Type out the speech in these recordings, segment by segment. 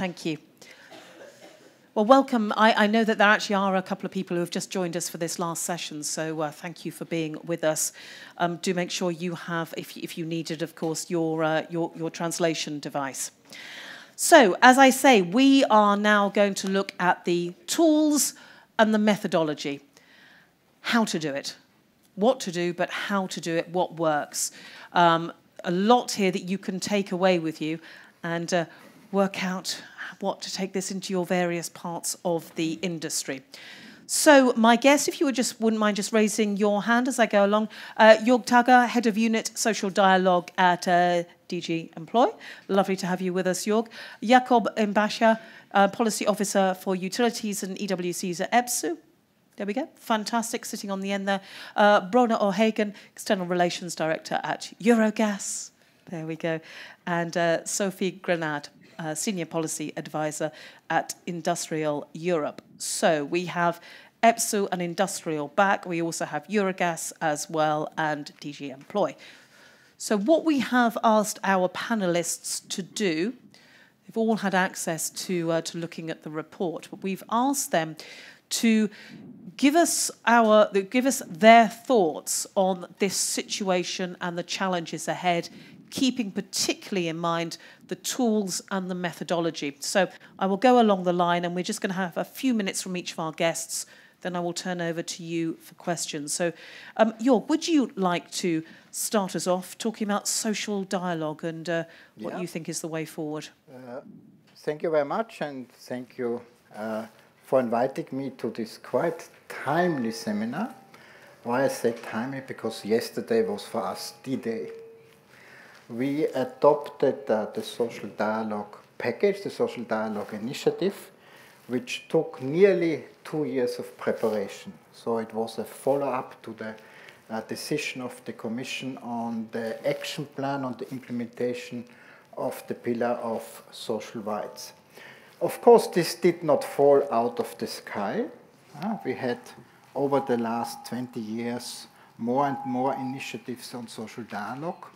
Thank you. Well, welcome. I, I, know that there actually are a couple of people who have just joined us for this last session, so uh, thank you for being with us. Um, do make sure you have, if, if you needed, of course, your, uh, your, your translation device. So, as I say, we are now going to look at the tools and the methodology. How to do it. What to do, but how to do it, what works. Um, a lot here that you can take away with you and uh, work out what to take this into your various parts of the industry. So, my guess, if you would just wouldn't mind just raising your hand as I go along, uh, Jörg Tagger, Head of Unit Social Dialogue at uh, DG Employ. Lovely to have you with us, Jörg. Jakob Embacher, uh, Policy Officer for Utilities and EWCs at EPSU. There we go. Fantastic, sitting on the end there. Uh, Bronagh O'Hagan, External Relations Director at Eurogas. There we go. And uh, Sophie Grenade, uh, Senior Policy Advisor at industriAll Europe. So we have EPSU and Industrial back. We also have Eurogas as well and DG Employ. So what we have asked our panelists to do, they've all had access to, uh, to looking at the report, but we've asked them to give us our give us their thoughts on this situation and the challenges ahead keeping particularly in mind the tools and the methodology. So I will go along the line and we're just going to have a few minutes from each of our guests. Then I will turn over to you for questions. So, um, would you like to start us off talking about social dialogue and uh, what yeah. you think is the way forward? Uh, thank you very much, and thank you uh, for inviting me to this quite timely seminar. Why I say timely? Because yesterday was for us the day we adopted uh, the social dialogue package, the social dialogue initiative, which took nearly two years of preparation. So it was a follow-up to the uh, decision of the Commission on the action plan on the implementation of the pillar of social rights. Of course, this did not fall out of the sky. Uh, we had, over the last 20 years, more and more initiatives on social dialogue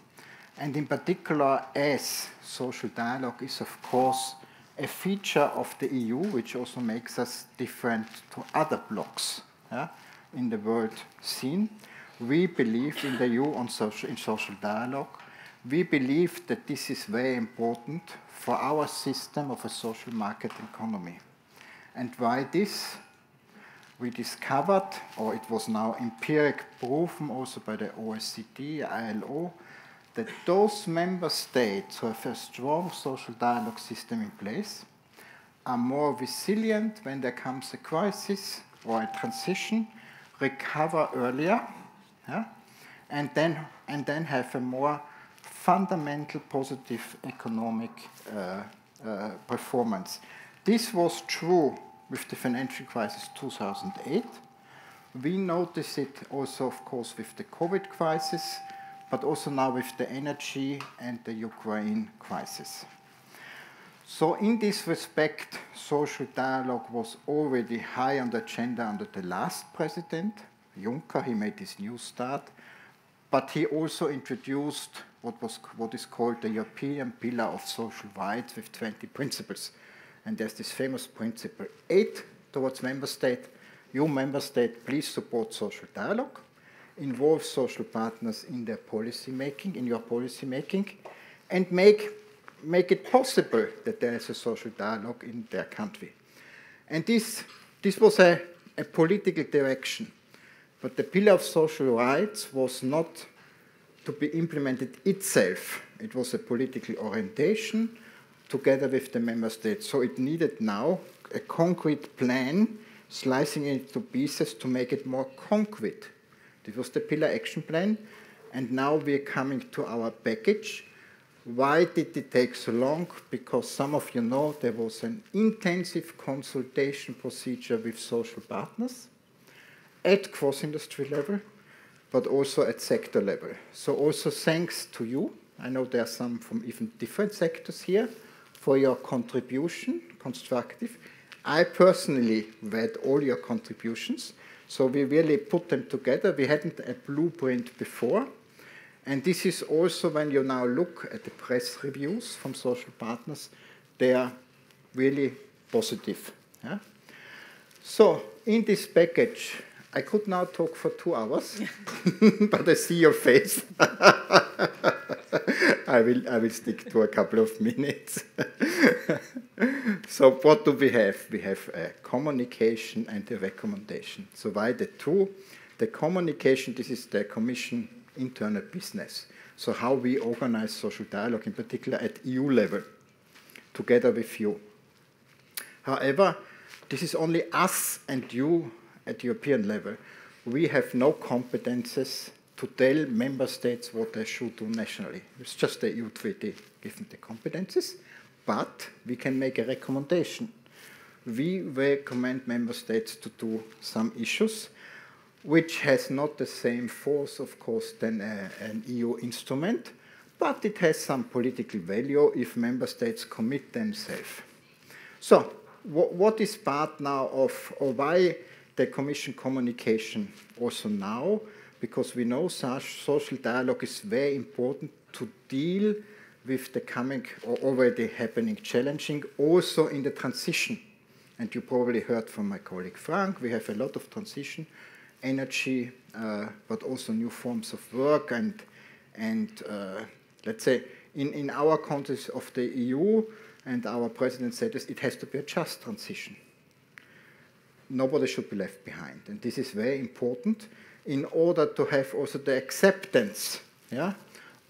and in particular as social dialogue is of course a feature of the EU which also makes us different to other blocs yeah, in the world scene. We believe in the EU on social, in social dialogue. We believe that this is very important for our system of a social market economy. And why this? We discovered, or it was now empiric proven also by the OECD, ILO, that those member states who have a strong social dialogue system in place are more resilient when there comes a crisis or a transition, recover earlier, yeah, and, then, and then have a more fundamental positive economic uh, uh, performance. This was true with the financial crisis 2008. We notice it also, of course, with the COVID crisis but also now with the energy and the Ukraine crisis. So in this respect, social dialogue was already high on the agenda under the last president, Juncker. He made his new start, but he also introduced what, was, what is called the European Pillar of Social Rights with 20 principles. And there's this famous principle, eight towards member state, you member state, please support social dialogue involve social partners in their policy making, in your policy making, and make, make it possible that there is a social dialogue in their country. And this, this was a, a political direction. But the Pillar of Social Rights was not to be implemented itself. It was a political orientation together with the member states. So it needed now a concrete plan, slicing it into pieces to make it more concrete. This was the pillar action plan. And now we're coming to our package. Why did it take so long? Because some of you know there was an intensive consultation procedure with social partners at cross-industry level, but also at sector level. So also thanks to you, I know there are some from even different sectors here, for your contribution, constructive. I personally read all your contributions, so we really put them together. We hadn't a blueprint before. And this is also when you now look at the press reviews from social partners, they are really positive. Yeah? So, in this package, I could now talk for two hours, but I see your face. I will, I will stick to a couple of minutes. so, what do we have? We have a communication and a recommendation. So, why the two? The communication, this is the Commission internal business. So, how we organize social dialogue, in particular at EU level, together with you. However, this is only us and you at European level. We have no competences to tell member states what they should do nationally. It's just the EU treaty giving the competences, but we can make a recommendation. We recommend member states to do some issues, which has not the same force, of course, than a, an EU instrument, but it has some political value if member states commit themselves. So, what is part now of, or why the Commission communication also now? Because we know such social dialogue is very important to deal with the coming or already happening challenging, also in the transition. And you probably heard from my colleague Frank, we have a lot of transition, energy, uh, but also new forms of work and, and uh, let's say in, in our context of the EU, and our president said this, it has to be a just transition. Nobody should be left behind. And this is very important in order to have also the acceptance yeah,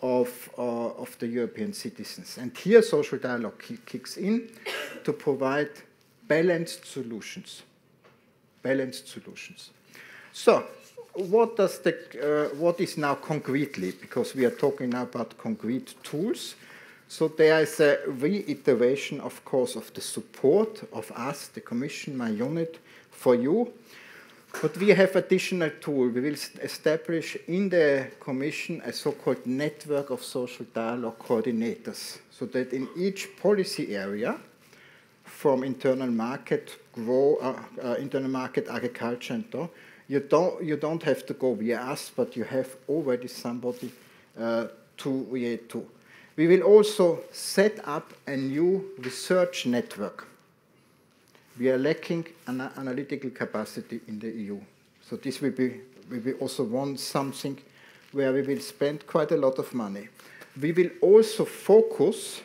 of, uh, of the European citizens. And here social dialogue kicks in to provide balanced solutions. Balanced solutions. So, what does the uh, what is now concretely? Because we are talking now about concrete tools. So there is a reiteration, of course, of the support of us, the Commission, my unit, for you. But we have additional tool. We will establish in the Commission a so-called network of social dialogue coordinators, so that in each policy area, from internal market, grow, uh, uh, internal market, agriculture, and you don't you don't have to go via us, but you have already somebody uh, to relate to. We will also set up a new research network. We are lacking an analytical capacity in the EU. So this will be, we will also want something where we will spend quite a lot of money. We will also focus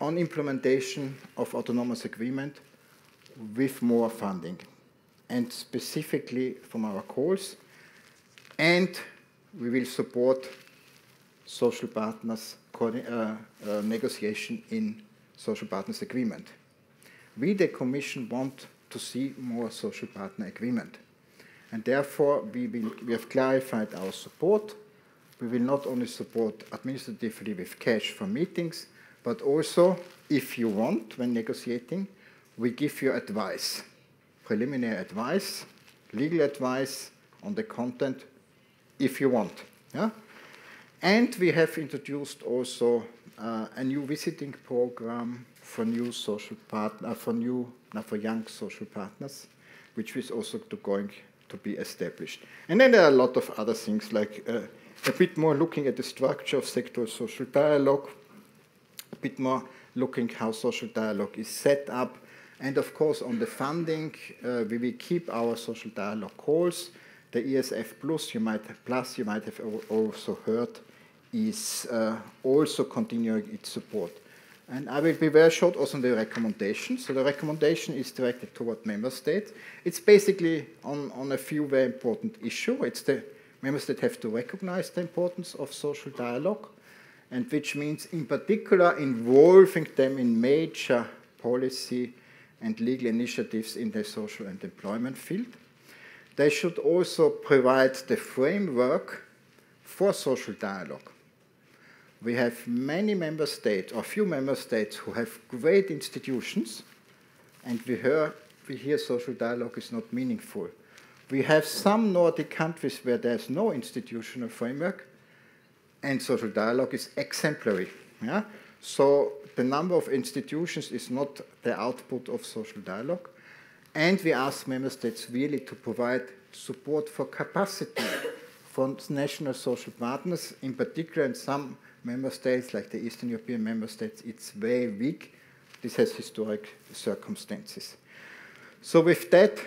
on implementation of autonomous agreement with more funding, and specifically from our calls. And we will support social partners uh, uh, negotiation in social partners agreement. We, the Commission, want to see more social partner agreement. And therefore, we, will, we have clarified our support. We will not only support administratively with cash for meetings, but also, if you want, when negotiating, we give you advice, preliminary advice, legal advice on the content, if you want. Yeah? And we have introduced also uh, a new visiting program for new social partner, uh, for new, uh, for young social partners, which is also to going to be established. And then there are a lot of other things like uh, a bit more looking at the structure of sectoral social dialogue, a bit more looking how social dialogue is set up, and of course on the funding, uh, we will keep our social dialogue calls. The ESF Plus, you might have, Plus, you might have also heard is uh, also continuing its support. And I will be very short also on the recommendation. So the recommendation is directed toward member states. It's basically on, on a few very important issues. It's the member states have to recognize the importance of social dialogue, and which means in particular involving them in major policy and legal initiatives in the social and employment field. They should also provide the framework for social dialogue we have many member states, or few member states, who have great institutions, and we hear, we hear social dialogue is not meaningful. We have some Nordic countries where there's no institutional framework, and social dialogue is exemplary. Yeah? So the number of institutions is not the output of social dialogue. And we ask member states really to provide support for capacity for national social partners, in particular in some member states, like the Eastern European member states, it's very weak. this has historic circumstances. So with that,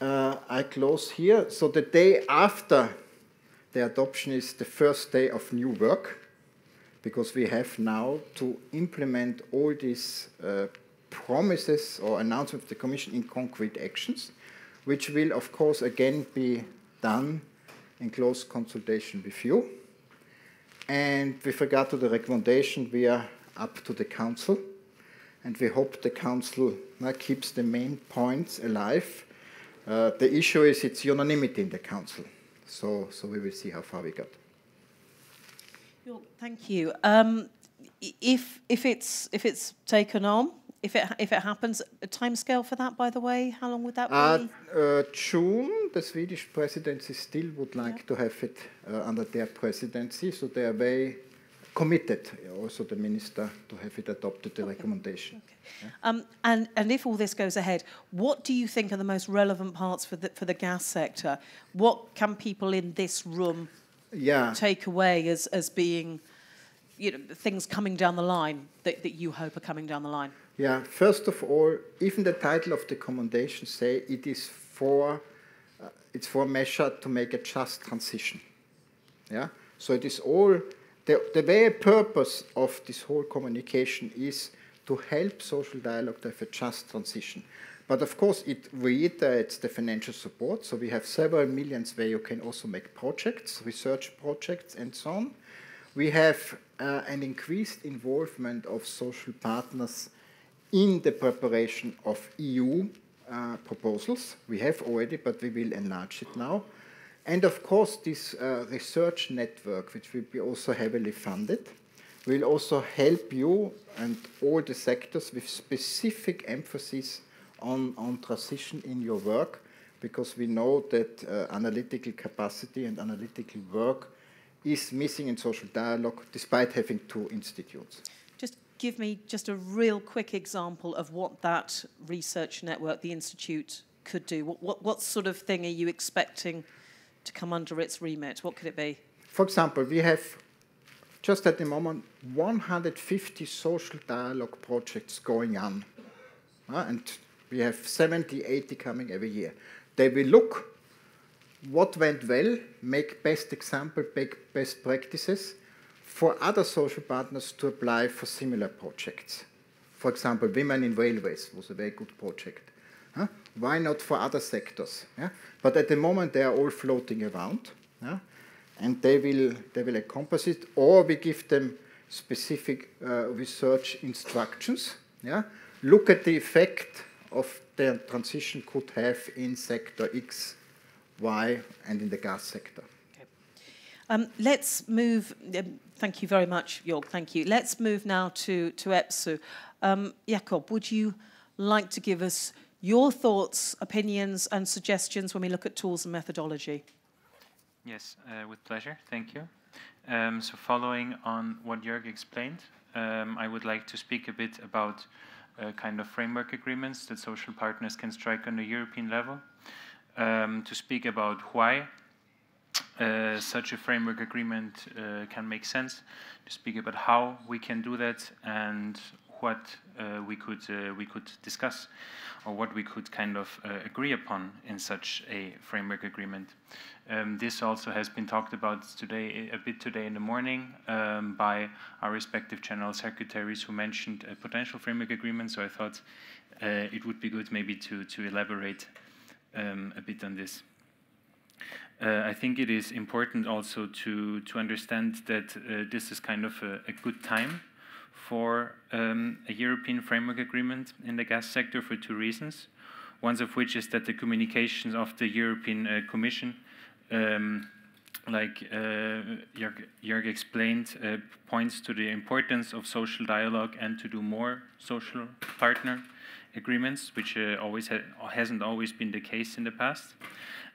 uh, I close here. So the day after the adoption is the first day of new work, because we have now to implement all these uh, promises or announcements of the Commission in concrete actions, which will, of course, again be done in close consultation with you. And with regard to the recommendation, we are up to the Council, and we hope the Council uh, keeps the main points alive. Uh, the issue is it's unanimity in the Council, so, so we will see how far we got. Thank you. Um, if if it's if it's taken on, if it if it happens, a timescale for that, by the way, how long would that uh, be? Uh, June, the Swedish presidency still would like yeah. to have it uh, under their presidency, so they are very committed, also the minister, to have it adopted, the okay. recommendation. Okay. Yeah. Um, and, and if all this goes ahead, what do you think are the most relevant parts for the, for the gas sector? What can people in this room yeah. take away as, as being you know, things coming down the line that, that you hope are coming down the line? Yeah, first of all, even the title of the commendation say it is for uh, it's for measure to make a just transition. Yeah, so it is all the, the very purpose of this whole communication is to help social dialogue to have a just transition. But of course, it reiterates the financial support. So we have several millions where you can also make projects, research projects, and so on. We have uh, an increased involvement of social partners in the preparation of EU uh, proposals. We have already, but we will enlarge it now. And of course, this uh, research network, which will be also heavily funded, will also help you and all the sectors with specific emphasis on, on transition in your work, because we know that uh, analytical capacity and analytical work is missing in social dialogue despite having two institutes. Give me just a real quick example of what that research network, the institute, could do. What, what, what sort of thing are you expecting to come under its remit? What could it be? For example, we have just at the moment 150 social dialogue projects going on. Uh, and we have 70, 80 coming every year. They will look what went well, make best example, make best practices for other social partners to apply for similar projects. For example, Women in Railways was a very good project. Huh? Why not for other sectors? Yeah? But at the moment, they are all floating around, yeah? and they will, they will encompass it, or we give them specific uh, research instructions. Yeah? Look at the effect of the transition could have in sector X, Y, and in the gas sector. Um, let's move, um, thank you very much, Jörg, thank you. Let's move now to, to EPSU. Um, Jakob, would you like to give us your thoughts, opinions, and suggestions when we look at tools and methodology? Yes, uh, with pleasure, thank you. Um, so following on what Jörg explained, um, I would like to speak a bit about uh, kind of framework agreements that social partners can strike on the European level um, to speak about why uh, such a framework agreement uh, can make sense, to speak about how we can do that and what uh, we could uh, we could discuss or what we could kind of uh, agree upon in such a framework agreement. Um, this also has been talked about today a bit today in the morning um, by our respective general secretaries who mentioned a potential framework agreement. So I thought it would be good maybe to to elaborate um, a bit on this. Uh, I think it is important also to to understand that uh, this is kind of a, a good time for um, a European framework agreement in the gas sector for two reasons. One of which is that the communications of the European uh, Commission, um, like uh, Jörg, Jörg, explained, uh, points to the importance of social dialogue and to do more social partner agreements, which uh, always ha hasn't always been the case in the past,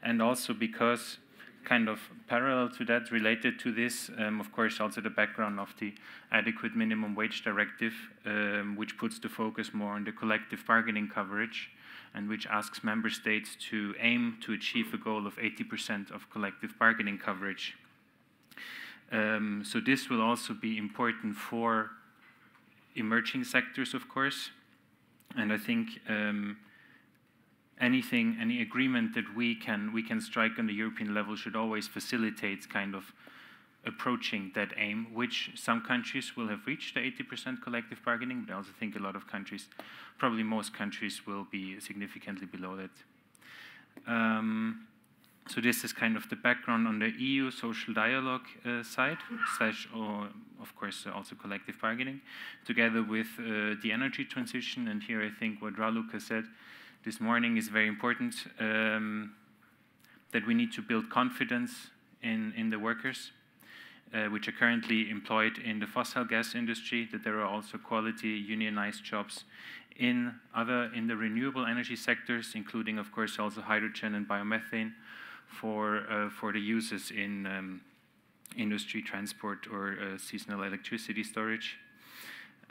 and also because kind of parallel to that, related to this, um, of course, also the background of the adequate minimum wage directive, um, which puts the focus more on the collective bargaining coverage and which asks member states to aim to achieve a goal of 80% of collective bargaining coverage. Um, so this will also be important for emerging sectors, of course, and I think um, anything, any agreement that we can we can strike on the European level should always facilitate kind of approaching that aim, which some countries will have reached the 80% collective bargaining, but I also think a lot of countries, probably most countries, will be significantly below that. Um, so this is kind of the background on the EU social dialogue uh, side, slash, or of course, uh, also collective bargaining, together with uh, the energy transition. And here I think what Raluca said this morning is very important, um, that we need to build confidence in, in the workers, uh, which are currently employed in the fossil gas industry, that there are also quality unionized jobs in other, in the renewable energy sectors, including, of course, also hydrogen and biomethane, for, uh, for the uses in um, industry, transport, or uh, seasonal electricity storage.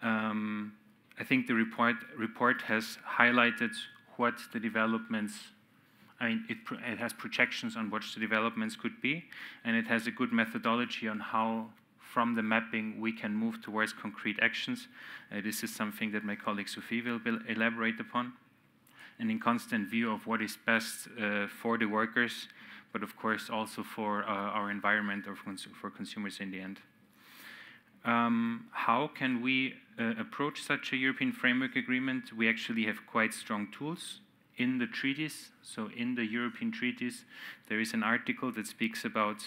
Um, I think the report, report has highlighted what the developments I mean, it, it, has projections on what the developments could be, and it has a good methodology on how, from the mapping, we can move towards concrete actions. Uh, this is something that my colleague Sophie will elaborate upon. And in constant view of what is best uh, for the workers but of course also for uh, our environment or for consumers in the end. Um, how can we uh, approach such a European framework agreement? We actually have quite strong tools in the treaties. So, in the European treaties, there is an article that speaks about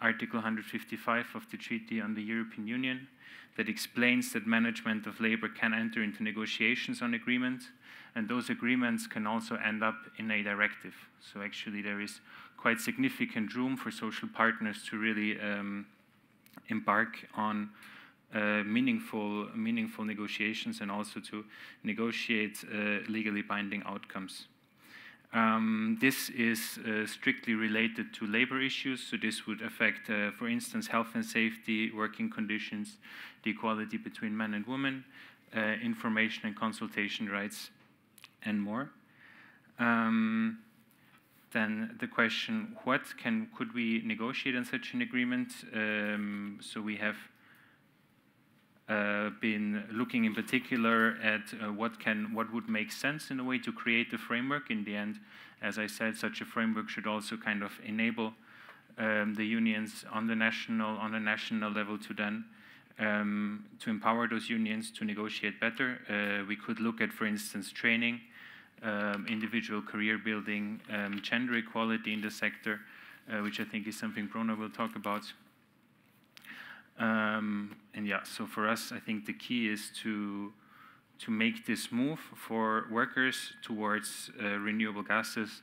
Article 155 of the Treaty on the European Union that explains that management of labor can enter into negotiations on agreements, and those agreements can also end up in a directive. So, actually, there is quite significant room for social partners to really um, embark on uh, meaningful, meaningful negotiations and also to negotiate uh, legally binding outcomes. Um, this is uh, strictly related to labor issues, so this would affect, uh, for instance, health and safety, working conditions, the equality between men and women, uh, information and consultation rights, and more. Um, then the question, what can could we negotiate in such an agreement? Um, so we have uh, been looking in particular at uh, what can what would make sense in a way to create a framework. In the end, as I said, such a framework should also kind of enable um, the unions on the national on a national level to then um, to empower those unions to negotiate better. Uh, we could look at, for instance, training um, individual career building, um, gender equality in the sector, uh, which I think is something Bronagh will talk about. Um, and yeah, so for us, I think the key is to to make this move for workers towards uh, renewable gases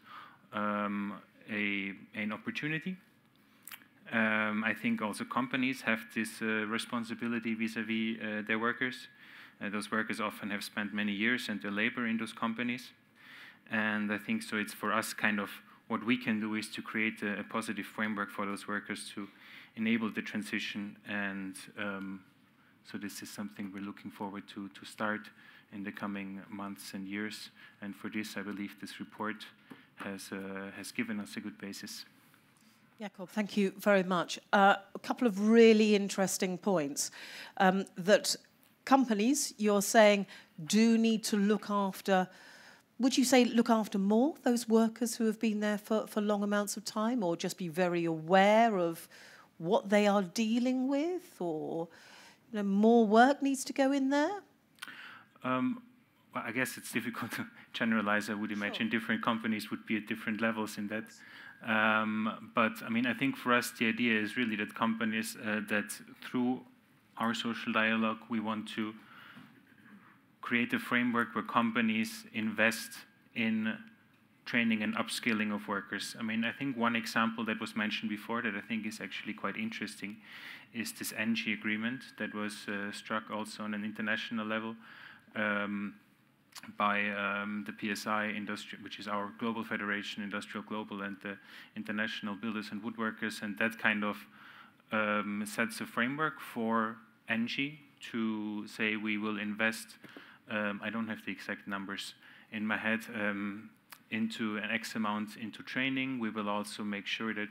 um, a an opportunity. Um, I think also companies have this uh, responsibility vis-à-vis -vis, uh, their workers. Uh, those workers often have spent many years and their labor in those companies. And I think so it's for us kind of what we can do is to create a, a positive framework for those workers to enable the transition. And um, so this is something we're looking forward to, to start in the coming months and years. And for this, I believe this report has, uh, has given us a good basis. Jakob, thank you very much. Uh, a couple of really interesting points um, that companies, you're saying, do need to look after would you say look after more those workers who have been there for, for long amounts of time, or just be very aware of what they are dealing with, or you know, more work needs to go in there? Um, well, I guess it's difficult to generalize. I would imagine sure. different companies would be at different levels in that. Um, but I mean, I think for us, the idea is really that companies uh, that through our social dialogue, we want to create a framework where companies invest in training and upskilling of workers. I mean, I think one example that was mentioned before that I think is actually quite interesting is this ENGIE agreement that was uh, struck also on an international level um, by um, the PSI industry, which is our global federation, industriAll Global, and the International Builders and Woodworkers, and that kind of um, sets a framework for ENGIE to say we will invest um, I don't have the exact numbers in my head, um, into an X amount into training. We will also make sure that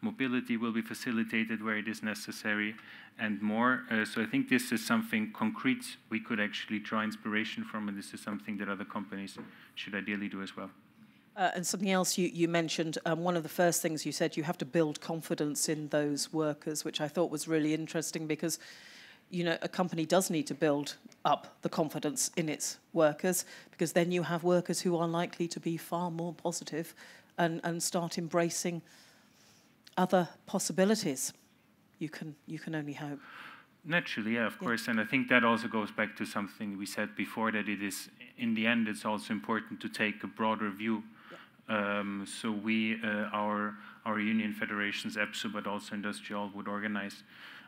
mobility will be facilitated where it is necessary, and more. Uh, so I think this is something concrete we could actually draw inspiration from, and this is something that other companies should ideally do as well. Uh, and something else you, you mentioned, um, one of the first things you said, you have to build confidence in those workers, which I thought was really interesting because, you know, a company does need to build up the confidence in its workers because then you have workers who are likely to be far more positive and, and start embracing other possibilities. You can, you can only hope. Naturally, yeah, of yeah. course. And I think that also goes back to something we said before that it is, in the end, it's also important to take a broader view. Yeah. Um, so we, uh, our, our union federations, EPSU, but also industriAll, would organize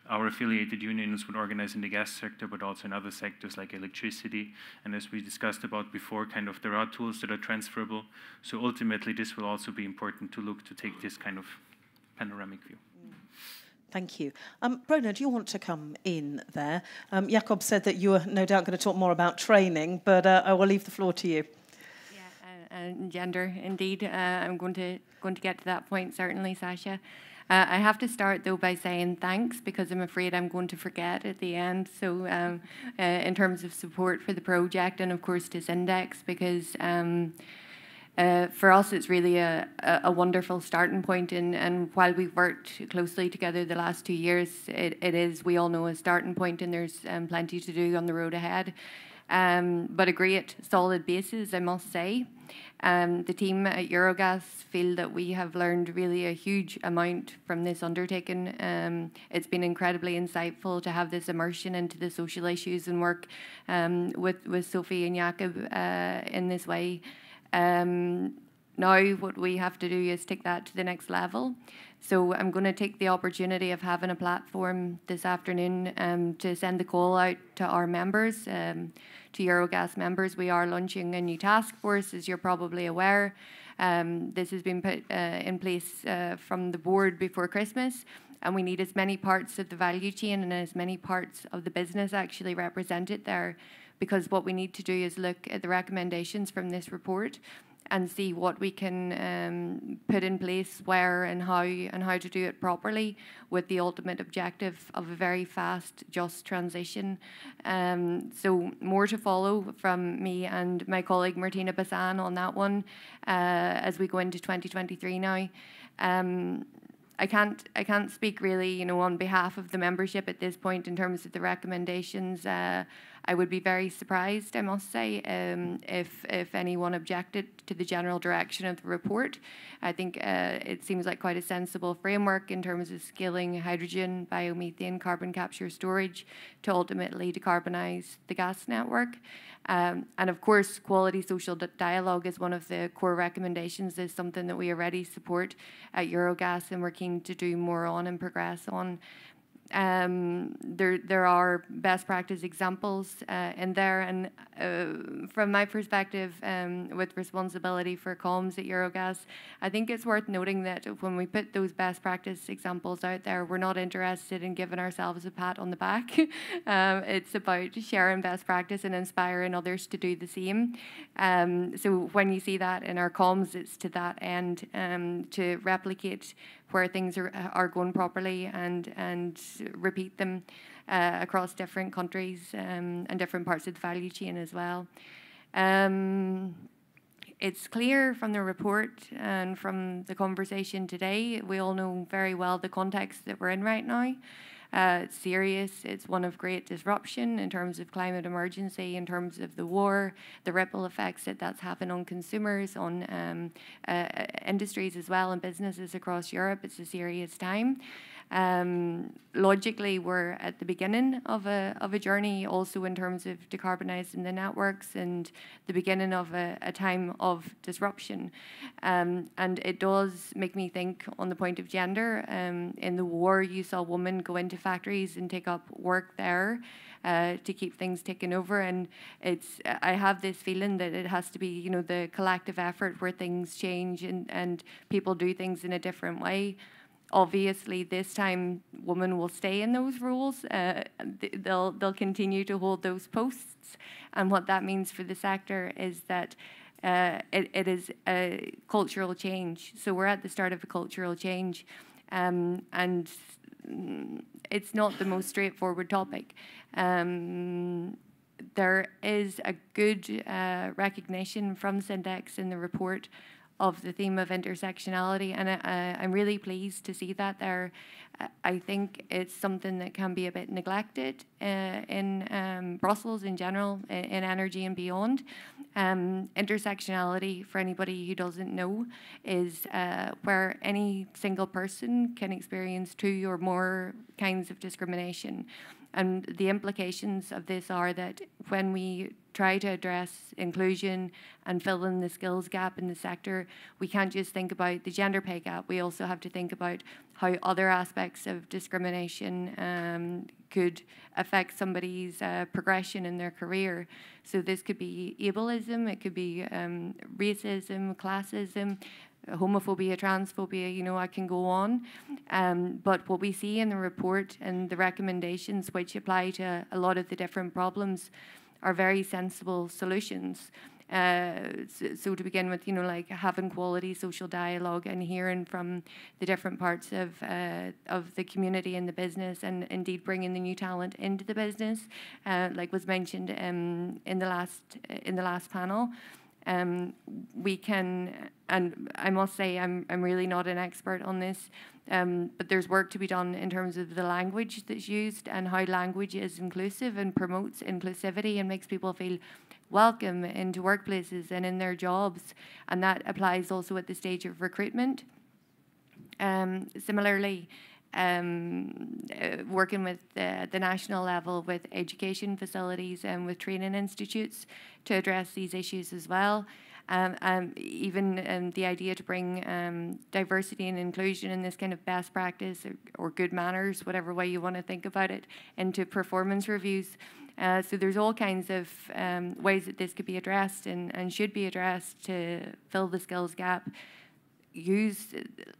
our affiliated unions would organize in the gas sector, but also in other sectors like electricity. And as we discussed about before, kind of there are tools that are transferable. So ultimately, this will also be important to look to take this kind of panoramic view. Thank you. Um, Bronagh, do you want to come in there? Um, Jakob said that you are no doubt going to talk more about training, but uh, I will leave the floor to you. Yeah, uh, uh, gender, indeed. Uh, I'm going to going to get to that point certainly, Sasha. Uh, I have to start though by saying thanks because I'm afraid I'm going to forget at the end. So, um, uh, in terms of support for the project, and of course to Syndex, because um, uh, for us it's really a, a, wonderful starting point. And, and while we've worked closely together the last two years, it, it is, we all know, a starting point, and there's um, plenty to do on the road ahead. Um, but a great solid basis, I must say. Um, the team at Eurogas feel that we have learned really a huge amount from this undertaking. Um, it's been incredibly insightful to have this immersion into the social issues and work um, with, with Sophie and Jakob uh, in this way. Um, now, what we have to do is take that to the next level. So, I'm going to take the opportunity of having a platform this afternoon um, to send the call out to our members. Um, to Eurogas members. We are launching a new task force, as you're probably aware. Um, this has been put uh, in place uh, from the board before Christmas, and we need as many parts of the value chain and as many parts of the business actually represented there. Because what we need to do is look at the recommendations from this report and see what we can um, put in place where and how and how to do it properly with the ultimate objective of a very fast just transition. Um, so more to follow from me and my colleague Martina Basan on that one uh, as we go into 2023 now. Um, I can't I can't speak really you know on behalf of the membership at this point in terms of the recommendations uh, I would be very surprised, I must say, um, if if anyone objected to the general direction of the report. I think uh, it seems like quite a sensible framework in terms of scaling hydrogen, biomethane, carbon capture storage to ultimately decarbonise the gas network. Um, and of course, quality social dialogue is one of the core recommendations, is something that we already support at Eurogas and we're keen to do more on and progress on. Um, there, there are best practice examples uh, in there, and uh, from my perspective, um, with responsibility for comms at Eurogas, I think it's worth noting that when we put those best practice examples out there, we're not interested in giving ourselves a pat on the back. um, it's about sharing best practice and inspiring others to do the same. Um, so when you see that in our comms, it's to that end um, to replicate where things are, are going properly and, and repeat them uh, across different countries um, and different parts of the value chain as well. Um, it's clear from the report and from the conversation today, we all know very well the context that we're in right now. Uh, it's serious. It's one of great disruption in terms of climate emergency, in terms of the war, the ripple effects that that's having on consumers, on um, uh, industries as well, and businesses across Europe. It's a serious time. Um, logically, we're at the beginning of a, of a journey, also in terms of decarbonising the networks and the beginning of a, a time of disruption. Um, and it does make me think on the point of gender. Um, in the war, you saw women go into factories and take up work there. Uh, to keep things taken over. And it's I have this feeling that it has to be you know the collective effort where things change and and people do things in a different way obviously this time women will stay in those roles. Uh, they'll they'll continue to hold those posts, and what that means for the sector is that. Uh, it, it is a cultural change. So we're at the start of a cultural change. Um, and it's not the most straightforward topic. Um, there is a good uh, recognition from Syndex in the report of the theme of intersectionality, and I, am really pleased to see that there. I think it's something that can be a bit neglected uh, in um, Brussels in general, in, energy and beyond. Um, intersectionality, for anybody who doesn't know, is uh, where any single person can experience two or more kinds of discrimination. And the implications of this are that when we try to address inclusion and fill in the skills gap in the sector, we can't just think about the gender pay gap. We also have to think about how other aspects of discrimination um, could affect somebody's uh, progression in their career. So this could be ableism, it could be um, racism, classism, homophobia, transphobia, you know, I can go on. Um, but what we see in the report and the recommendations, which apply to a lot of the different problems, are very sensible solutions. Uh, so, so, to begin with, you know, like having quality social dialogue and hearing from the different parts of uh, of the community and the business, and indeed bringing the new talent into the business, uh, like was mentioned um, in the last in the last panel um, we can, and I must say, I'm, I'm really not an expert on this, um, but there's work to be done in terms of the language that's used and how language is inclusive and promotes inclusivity and makes people feel welcome into workplaces and in their jobs. And that applies also at the stage of recruitment. Um, similarly, um, uh, working with the, the national level with education facilities and with training institutes to address these issues as well. Um, um, even um, the idea to bring um, diversity and inclusion in this kind of best practice or, or, good manners, whatever way you want to think about it, into performance reviews. Uh, so there's all kinds of um, ways that this could be addressed and, and should be addressed to fill the skills gap use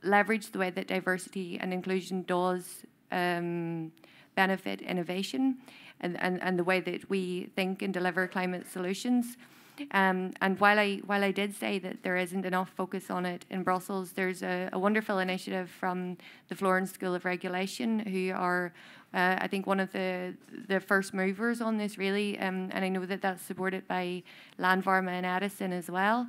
leverage the way that diversity and inclusion does um, benefit innovation and, and, and the way that we think and deliver climate solutions. Um, and while I while I did say that there isn't enough focus on it in Brussels, there's a, a wonderful initiative from the Florence School of Regulation, who are uh, I think one of the the first movers on this really, um, and I know that that's supported by Landvarma and Edison as well.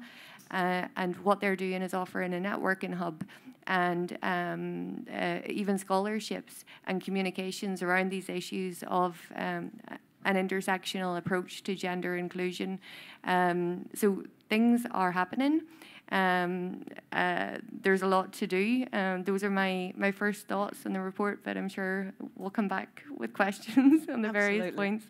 Uh, and what they're doing is offering a networking hub and um, uh, even scholarships and communications around these issues of um, an intersectional approach to gender inclusion. Um, so things are happening. Um, uh, there's a lot to do. Um, those are my, my first thoughts on the report, but I'm sure we'll come back with questions on the Absolutely. various points.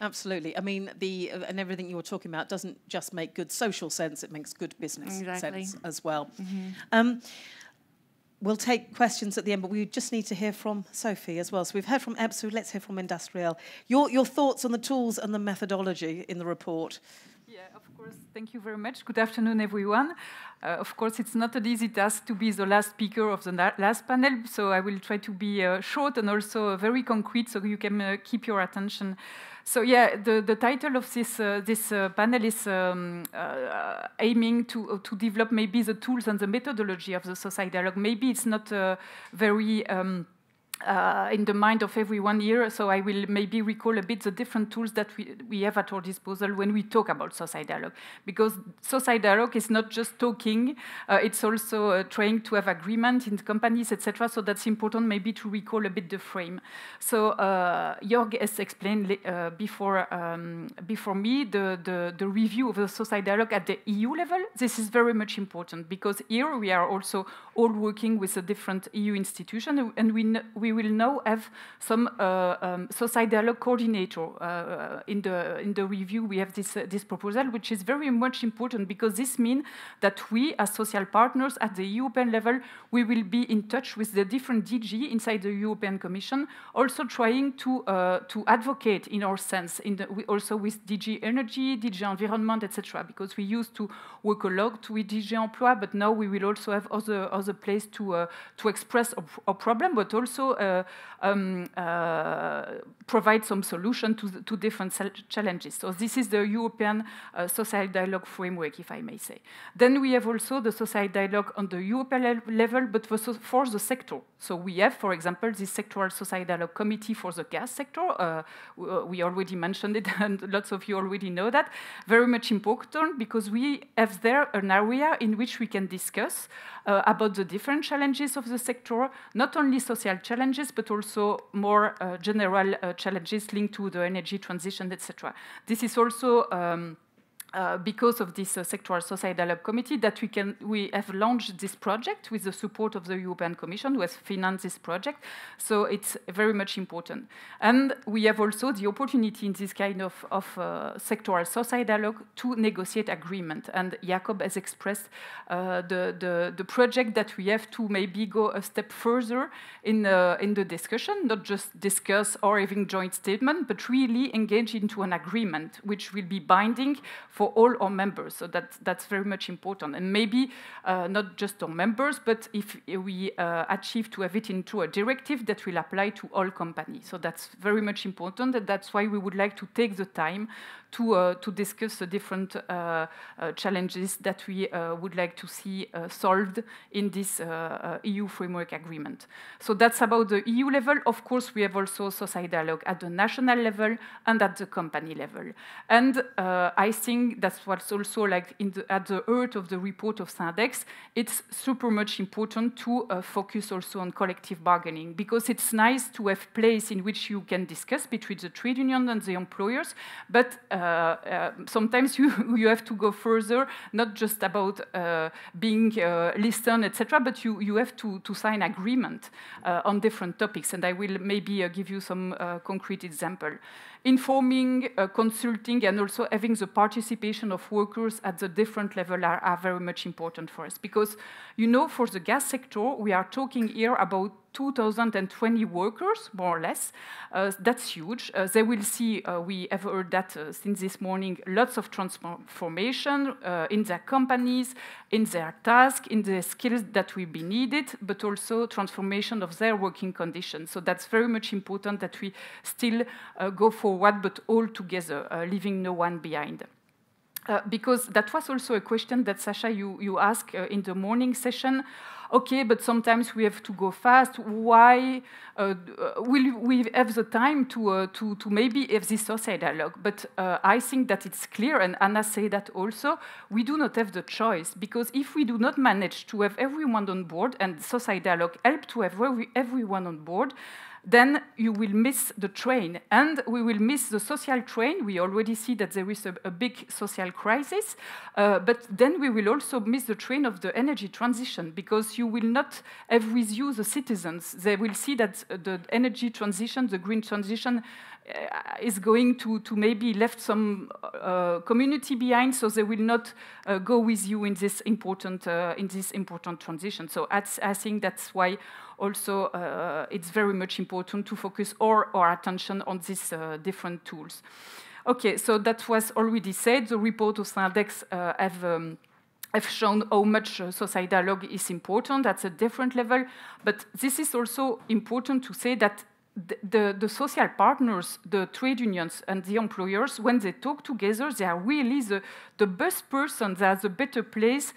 Absolutely. I mean, the uh, and everything you're talking about doesn't just make good social sense; it makes good business exactly. sense as well. Mm-hmm. Um, we'll take questions at the end, but we just need to hear from Sophie as well. So we've heard from EPSU. Let's hear from industriAll. Your your thoughts on the tools and the methodology in the report. Yeah, of course. Thank you very much. Good afternoon, everyone. Uh, of course, it's not an easy task to be the last speaker of the last panel, so I will try to be uh, short and also uh, very concrete so you can uh, keep your attention. So yeah, the, the title of this uh, this uh, panel is um, uh, aiming to uh, to develop maybe the tools and the methodology of the society dialogue. Maybe it's not uh, very um, uh, in the mind of everyone here. So I will maybe recall a bit the different tools that we, we have at our disposal when we talk about society dialogue. Because society dialogue is not just talking, uh, it's also uh, trying to have agreement in companies, etc. So that's important maybe to recall a bit the frame. So uh, Jörg has explained uh, before, um, before me the, the, the review of the society dialogue at the EU level. This is very much important because here we are also all working with a different EU institution and we, we we will now have some uh, um, dialogue coordinator uh, in the in the review. We have this uh, this proposal, which is very much important because this means that we, as social partners at the European level, we will be in touch with the different DG inside the European Commission, also trying to uh, to advocate in our sense, in the, also with DG Energy, DG Environment, etc. Because we used to work a lot with DG Emploi, but now we will also have other other place to uh, to express our, our problem, but also euh, um, uh, provide some solution to, to different challenges. So this is the European uh, social dialogue framework, if I may say. Then we have also the social dialogue on the European level, but for, for the sector. So we have, for example, this sectoral social dialogue committee for the gas sector. Uh, we already mentioned it, and lots of you already know that. Very much important because we have there an area in which we can discuss uh, about the different challenges of the sector, not only social challenges, but also more uh, general uh, challenges linked to the energy transition, etc. This is also um, uh, because of this uh, sectoral social dialogue committee that we can we have launched this project with the support of the European Commission who has financed this project. So it's very much important. And we have also the opportunity in this kind of, of uh, sectoral social dialogue to negotiate agreement. And Jakob has expressed uh, the, the, the project that we have to maybe go a step further in, uh, in the discussion not just discuss or having joint statement but really engage into an agreement which will be binding for all our members. So that, that's very much important. And maybe uh, not just our members, but if we uh, achieve to have it into a directive that will apply to all companies. So that's very much important. And that's why we would like to take the time to, uh, to discuss the different uh, uh, challenges that we would like to see solved in this EU framework agreement. So that's about the EU level. Of course, we have also society dialogue at the national level and at the company level. And I think that's what's also like the, at the heart of the report of Syndex. It's super much important to focus also on collective bargaining because it's nice to have place in which you can discuss between the trade union and the employers, but uh, Uh, uh, sometimes you, you have to go further, not just about uh, being uh, listened, etc., but you, you have to, to sign agreement on different topics. And I will maybe give you some concrete example informing, uh, consulting, and also having the participation of workers at the different level are, are, very much important for us. Because, you know, for the gas sector, we are talking here about 2020 workers, more or less. Uh, that's huge. Uh, they will see, uh, we have heard that uh, since this morning, lots of transformation uh, in their companies, in their tasks, in the skills that will be needed, but also transformation of their working conditions. So that's very much important that we still uh, go forward, but all together, leaving no one behind. Uh, because that was also a question that Sasha you, you asked uh, in the morning session okay, but sometimes we have to go fast. Why uh, will we have the time to, uh, to, to maybe have this social dialogue? But uh, I think that it's clear, and Anna said that also, we do not have the choice, because if we do not manage to have everyone on board, and social dialogue help to have every, everyone on board, then you will miss the train. And we will miss the social train. We already see that there is a, a big social crisis. Uh, but then we will also miss the train of the energy transition because you will not have with you the citizens. They will see that the energy transition, the green transition, uh, is going to, to maybe left some uh, community behind, so they will not uh, go with you in this important uh, in this important transition. So I think that's why also uh, it's very much important to focus our, our attention on these uh, different tools. Okay, so that was already said. The report of Syndex have. Um, have shown how much uh, society dialogue is important. That's a different level. But this is also important to say that the, the, social partners, the trade unions and the employers, when they talk together, they are really the, the best person, they are the better place,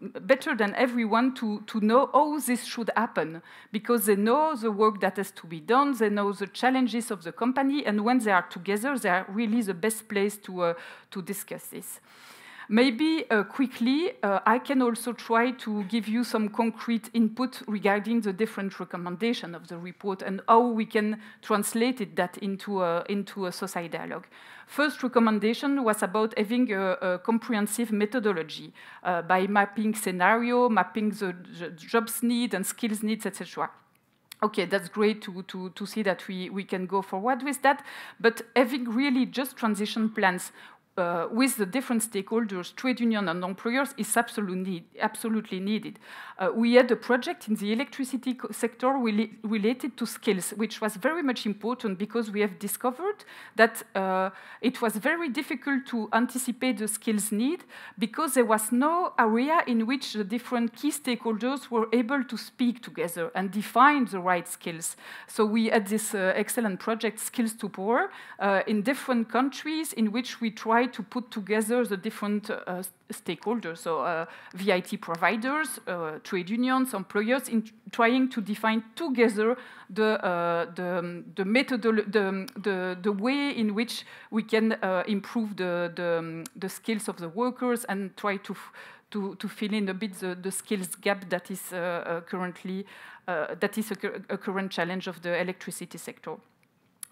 better than everyone to, to know how this should happen, because they know the work that has to be done, they know the challenges of the company, and when they are together, they are really the best place to, uh, to discuss this. Maybe uh, quickly, uh, I can also try to give you some concrete input regarding the different recommendations of the report and how we can translate it, that into a, into a society dialogue. First recommendation was about having a, a comprehensive methodology uh, by mapping scenario, mapping the, the jobs need and skills needs, etc okay, that's great to, to, to see that we, we can go forward with that. But having really just transition plans uh, with the different stakeholders, trade union and employers, is absolutely, absolutely needed. Uh, we had a project in the electricity sector related to skills, which was very much important because we have discovered that uh, it was very difficult to anticipate the skills need because there was no area in which the different key stakeholders were able to speak together and define the right skills. So we had this uh, excellent project, Skills to Power, uh, in different countries in which we try to put together the different uh, stakeholders, so uh, VET providers, trade unions, employers, in trying to define together the, uh, the, the, the, the, the, way in which we can uh, improve the, the, the skills of the workers and try to, to, to fill in a bit the, the skills gap that is uh, uh, currently that is a, a current challenge of the electricity sector.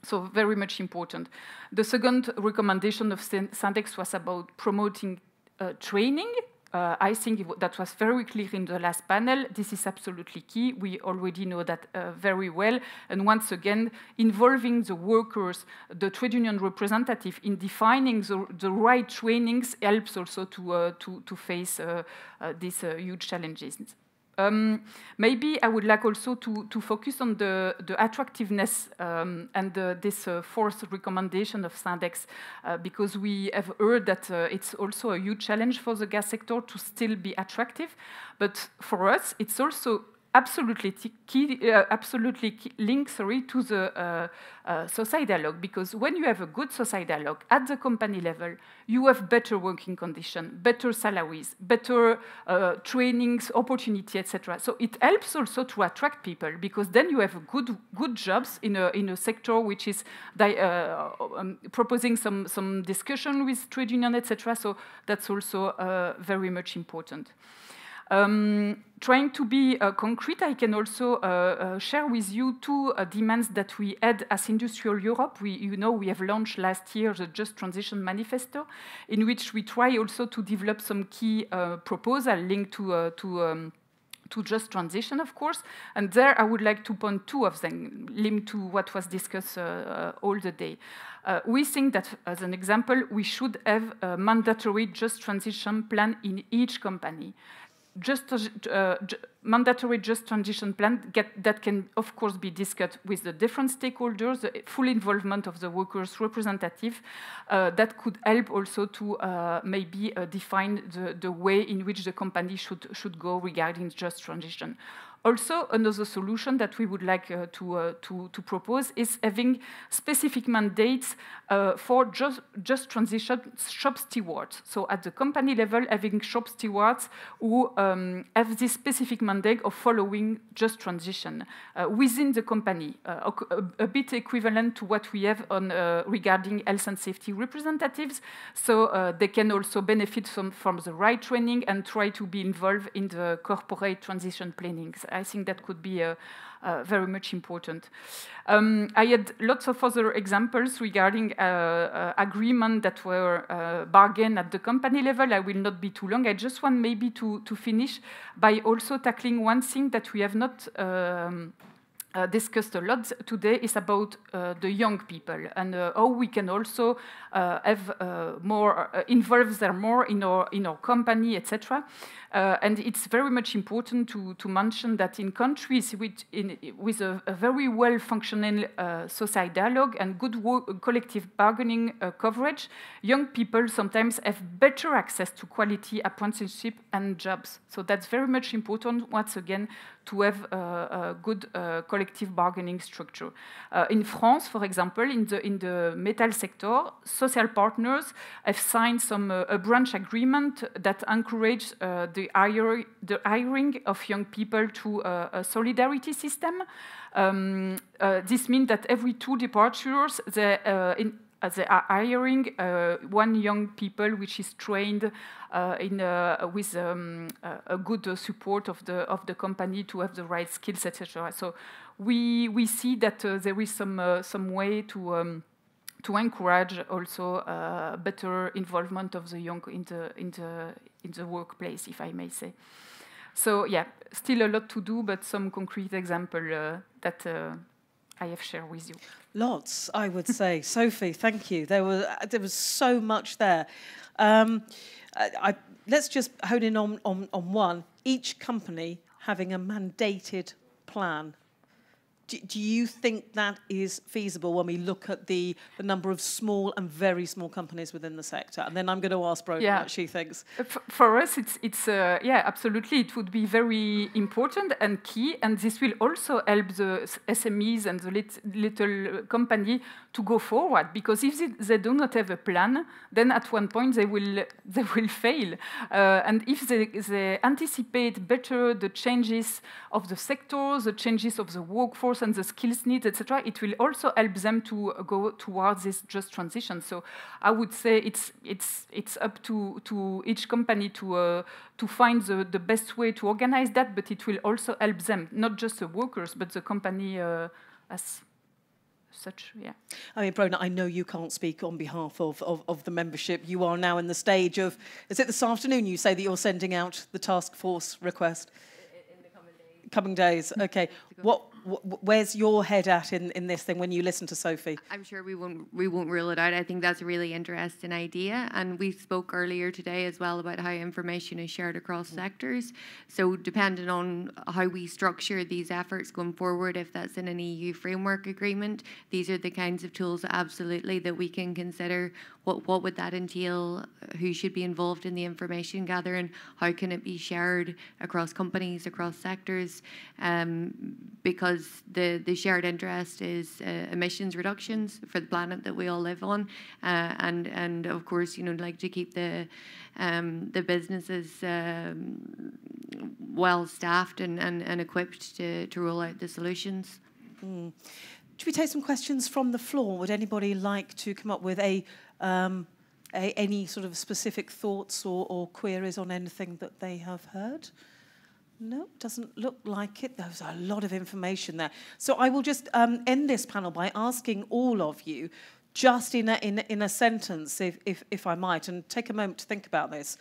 So very much important. The second recommendation of Syndex was about promoting uh, training. Uh, I think that was very clear in the last panel. This is absolutely key. We already know that uh, very well. And once again, involving the workers, the trade union representative in defining the, the right trainings helps also to, uh, to, to face uh, uh, these huge challenges. Um, maybe I would like also to, to focus on the, the attractiveness um, and the, this uh, fourth recommendation of Syndex, uh, because we have heard that uh, it's also a huge challenge for the gas sector to still be attractive. But for us, it's also absolutely key, uh, absolutely key link sorry, to the uh, uh, society dialogue because when you have a good society dialogue at the company level, you have better working conditions, better salaries, better uh, trainings, opportunity, etc. So it helps also to attract people because then you have good good jobs in a in a sector which is uh, um, proposing some some discussion with trade union, etc. So that's also uh, very much important. Um, trying to be uh, concrete, I can also uh, uh, share with you two uh, demands that we had as industriAll Europe. We, you know, we have launched last year the Just Transition Manifesto, in which we try also to develop some key uh, proposal linked to uh, to um, to just transition, of course. And there I would like to point two of them, linked to what was discussed uh, all the day. Uh, we think that, as an example, we should have a mandatory just transition plan in each company just uh, mandatory just transition plan get, that can, of course, be discussed with the different stakeholders, the full involvement of the workers' representative. Uh, that could help also to uh, maybe uh, define the, the way in which the company should, should go regarding just transition. Also, another solution that we would like uh, to, uh, to, to, propose is having specific mandates uh, for just, just transition shop stewards. So at the company level, having shop stewards who um, have this specific mandate of following just transition uh, within the company, uh, a, a, bit equivalent to what we have on uh, regarding health and safety representatives. So they can also benefit from, from the right training and try to be involved in the corporate transition plannings. I think that could be uh, uh, very much important. Um, I had lots of other examples regarding uh, uh agreement that were uh, bargained at the company level. I will not be too long. I just want maybe to, to finish by also tackling one thing that we have not um, uh, discussed a lot today is about uh, the young people and uh, how we can also uh, have uh, more uh, involve them more in our in our company, etc. and it's very much important to, to mention that in countries with in, with a, a very well functioning society dialogue and good collective bargaining coverage, young people sometimes have better access to quality apprenticeship and jobs. So that's very much important. Once again, to have a, good uh, collective bargaining structure. Uh, in France, for example, in the, in the metal sector, social partners have signed some uh, a branch agreement that encourages the, hire, the hiring of young people to a solidarity system. Um, this means that every two departures, the, uh, in, they are hiring uh, one young people which is trained uh, in with um, a good support of the of the company to have the right skills, etc. So we we see that there is some some way to. Um, to encourage also uh, better involvement of the young in the in the in the workplace, if I may say. So yeah, still a lot to do, but some concrete example uh, that uh, I have shared with you. Lots, I would say. Sophie, thank you. There was there was so much there. Um, I, I, let's just hone in on, on, on one. Each company having a mandated plan do, do you think that is feasible when we look at the, the number of small and very small companies within the sector? And then I'm going to ask Bronagh yeah. what she thinks. Uh, for us, it's, it's uh, yeah, absolutely. It would be very important and key. And this will also help the SMEs and the lit little company to go forward. Because if they, they, do not have a plan, then at one point they will, they will fail. Uh, and if they, they anticipate better the changes of the sector, the changes of the workforce, and the skills needs, etc., it will also help them to go towards this just transition. So I would say it's it's it's up to to each company to uh, to find the, the best way to organize that, but it will also help them, not just the workers, but the company uh, as such, yeah. I mean, Bronagh, I know you can't speak on behalf of, of, of, the membership. You are now in the stage of, is it this afternoon you say that you're sending out the task force request? In the coming days. Coming days, okay. What, where's your head at in, in this thing when you listen to Sophie? I'm sure we won't we won't rule it out. I think that's a really interesting idea, and we spoke earlier today as well about how information is shared across mm. sectors. So depending on how we structure these efforts going forward, if that's in an EU framework agreement, these are the kinds of tools absolutely that we can consider. What what would that entail? Who should be involved in the information gathering? How can it be shared across companies, across sectors? Um, because the, the shared interest is uh, emissions reductions for the planet that we all live on, uh, and and of course you know like to keep the um, the businesses um, well staffed and, and, and equipped to, to roll out the solutions. Mm. Should we take some questions from the floor? Would anybody like to come up with a, um, a any sort of specific thoughts or, or queries on anything that they have heard? No, doesn't look like it. There's a lot of information there. So I will just um, end this panel by asking all of you, just in a, in, in a sentence, if, if, if I might, and take a moment to think about this.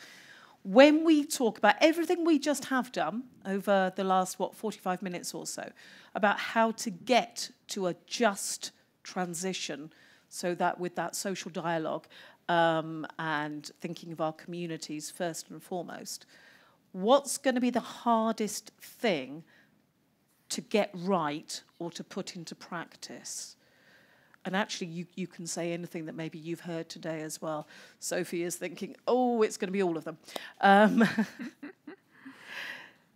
When we talk about everything we just have done over the last, what, 45 minutes or so, about how to get to a just transition, so that with that social dialogue um, and thinking of our communities first and foremost, what's going to be the hardest thing to get right or to put into practice? And actually, you, you can say anything that maybe you've heard today as well. Sophie is thinking, oh, it's going to be all of them. Um,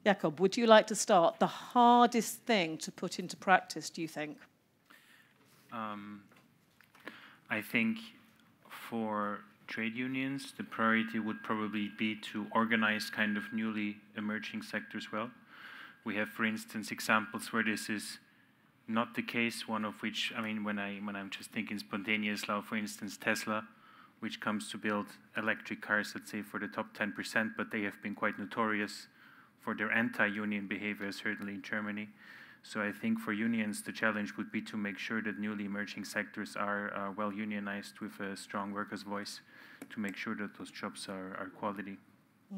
Jakob, would you like to start? The hardest thing to put into practice, do you think? Um, I think for trade unions, the priority would probably be to organize kind of newly emerging sectors well. We have, for instance, examples where this is not the case, one of which, I mean, when, I, when I'm just thinking spontaneous for instance, Tesla, which comes to build electric cars, let's say, for the top 10%, but they have been quite notorious for their anti-union behavior, certainly in Germany. So I think for unions, the challenge would be to make sure that newly emerging sectors are uh, well unionized with a strong workers' voice to make sure that those jobs are, are quality.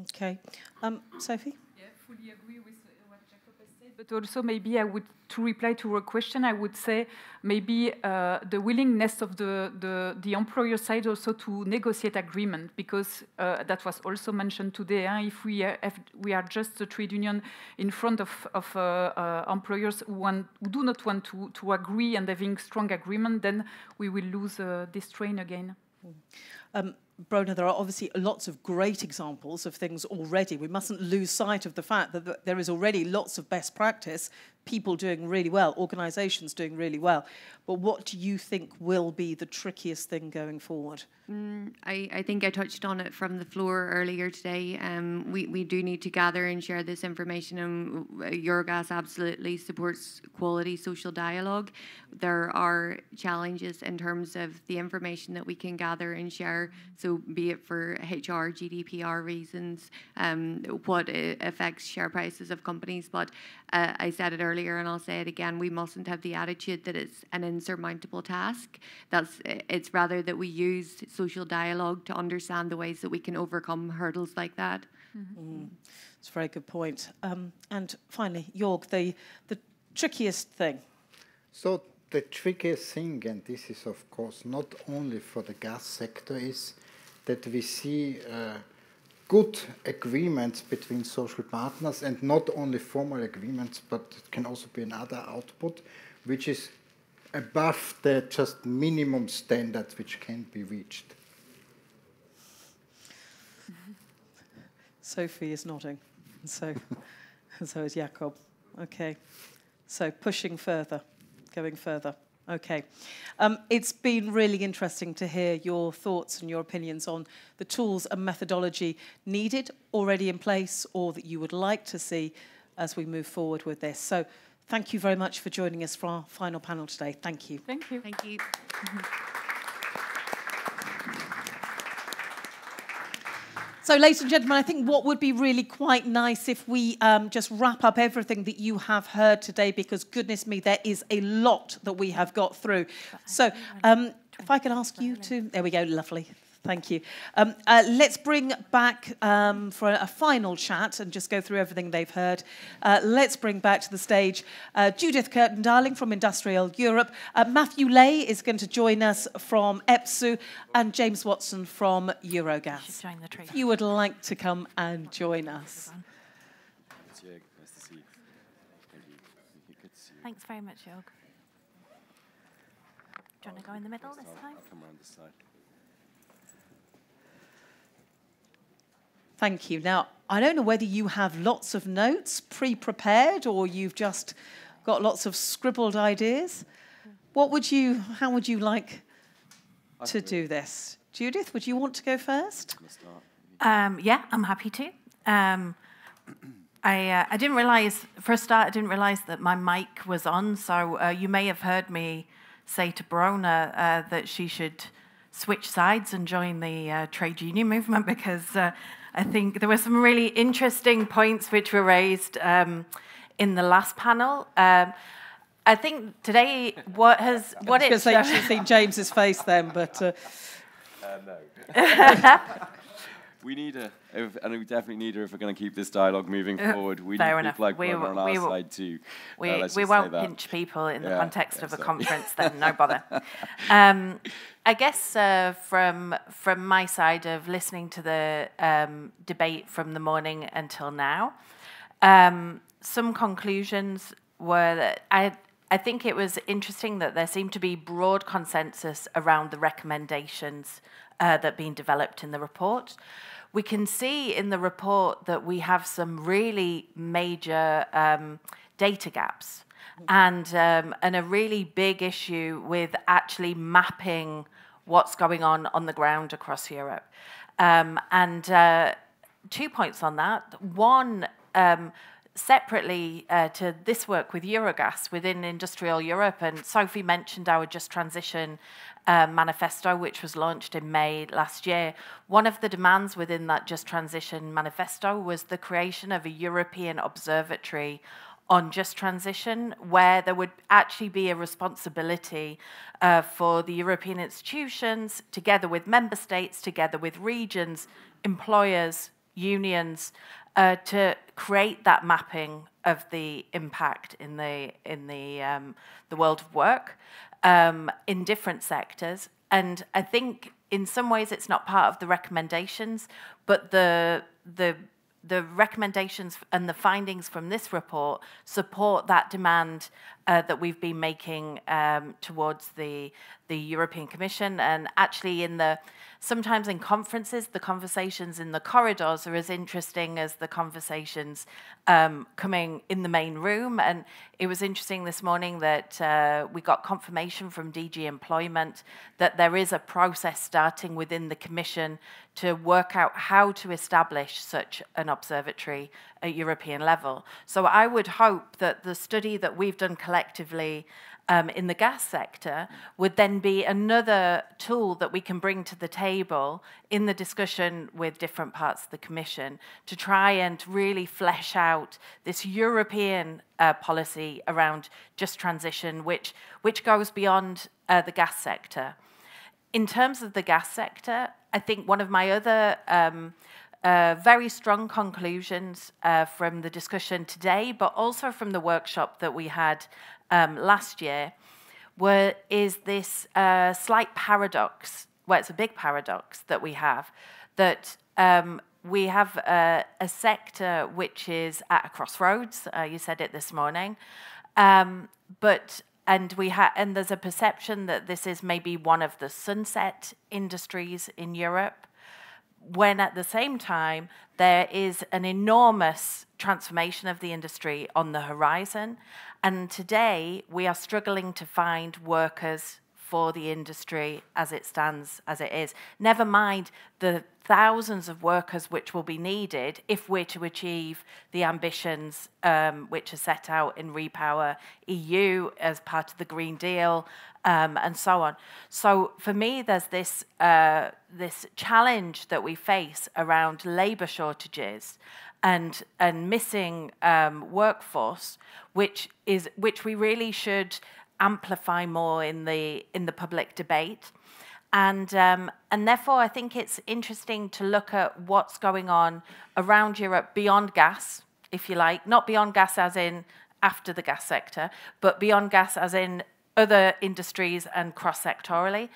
Okay. Um, Sophie? Yeah, fully agree with what Jakob has said, but also maybe I would, to reply to a question, I would say maybe uh, the willingness of the, the, the, employer side also to negotiate agreement, because uh, that was also mentioned today. Hein? If we, uh, have, we are just a trade union in front of, of uh, uh, employers who, want, who, do not want to, to agree and having strong agreement, then we will lose uh, this train again. Mm. Um, Bronagh, there are obviously lots of great examples of things already. We mustn't lose sight of the fact that there is already lots of best practice, people doing really well, organisations doing really well. But what do you think will be the trickiest thing going forward? Mm, I, I think I touched on it from the floor earlier today. Um, we, we do need to gather and share this information, and Eurogas absolutely supports quality social dialogue. There are challenges in terms of the information that we can gather and share, so be it for HR, GDPR reasons, um, what affects share prices of companies. But uh, I said it earlier, and I'll say it again: we mustn't have the attitude that it's an insurmountable task. That's it's rather that we use social dialogue to understand the ways that we can overcome hurdles like that. Mm-hmm. Mm. It's a very good point. Um, and finally, Jörg, the the trickiest thing. So the trickiest thing, and this is of course not only for the gas sector, is that we see uh, good agreements between social partners and not only formal agreements, but it can also be another output, which is above the just minimum standards which can be reached. Sophie is nodding. So, so is Jakob. Okay. So pushing further, going further. Okay. Um, it's been really interesting to hear your thoughts and your opinions on the tools and methodology needed, already in place, or that you would like to see as we move forward with this. So thank you very much for joining us for our final panel today. Thank you. Thank you. Thank you. So, ladies and gentlemen, I think what would be really quite nice if we um, just wrap up everything that you have heard today, because goodness me, there is a lot that we have got through. So, um, if I could ask you to, there we go, lovely. Thank you. Um, uh, let's bring back um, for a, a, final chat and just go through everything they've heard. Uh, let's bring back to the stage uh, Judith Kirton Darling from industriAll Europe. Uh, Matthew Lay is going to join us from EPSU and James Watson from Eurogas. If you would like to come and join us. Thanks very much, Jörg. Do you want to go in the middle this time? I'll come around this side. Thank you. Now, I don't know whether you have lots of notes pre prepared or you've just got lots of scribbled ideas. What would you, how would you like to do this? Judith, would you want to go first? Um, yeah, I'm happy to. Um, I, uh, I didn't realize, for a start, I didn't realize that my mic was on. So uh, you may have heard me say to Bronagh uh, that she should switch sides and join the uh, trade union movement because uh, I think there were some really interesting points which were raised um, in the last panel. Um, I think today, what has what it's. I was going to say you should see James's face then, but. Uh, uh, no. we need a, if, and we definitely need her if we're going to keep this dialogue moving forward. We Fair need enough. people like we, on our side too. We, uh, we won't pinch people in the yeah, context yeah, of a conference, then no bother. Um, I guess uh, from from my side of listening to the um, debate from the morning until now, um, some conclusions were that I. I think it was interesting that there seemed to be broad consensus around the recommendations uh, that have been developed in the report we can see in the report that we have some really major um, data gaps and, um, and a really big issue with actually mapping what's going on on the ground across Europe. Um, and uh, two points on that. One, um, separately uh, to this work with Eurogas within industriAll Europe, and Sophie mentioned our Just Transition manifesto, which was launched in May last year. One of the demands within that Just Transition manifesto was the creation of a European observatory on just transition, where there would actually be a responsibility uh, for the European institutions, together with member states, together with regions, employers, unions, uh, to create that mapping of the impact in the in the um, the world of work um, in different sectors. And I think in some ways it's not part of the recommendations, but the the the recommendations and the findings from this report support that demand uh, that we've been making um, towards the the European Commission and actually in the sometimes in conferences the conversations in the corridors are as interesting as the conversations um, coming in the main room and it was interesting this morning that uh, we got confirmation from DG Employment that there is a process starting within the Commission to work out how to establish such an observatory at European level. So I would hope that the study that we've done collectively um, in the gas sector would then be another tool that we can bring to the table in the discussion with different parts of the Commission to try and really flesh out this European uh, policy around just transition, which, which goes beyond uh, the gas sector. In terms of the gas sector, I think one of my other um, uh, very strong conclusions uh, from the discussion today, but also from the workshop that we had um, last year, were, is this uh, slight paradox. Well, it's a big paradox that we have that um, we have a, a, sector which is at a crossroads. Uh, you said it this morning, um, but and we have and there's a perception that this is maybe one of the sunset industries in Europe when at the same time there is an enormous transformation of the industry on the horizon. And today we are struggling to find workers for the industry as it stands, as it is. Never mind the thousands of workers which will be needed if we're to achieve the ambitions um, which are set out in Repower EU as part of the Green Deal um, and so on. So for me, there's this uh, this challenge that we face around labour shortages and and missing um, workforce, which is which we really should amplify more in the in the public debate. And, um, and therefore, I think it's interesting to look at what's going on around Europe beyond gas, if you like, not beyond gas as in after the gas sector, but beyond gas as in other industries and cross sectorally.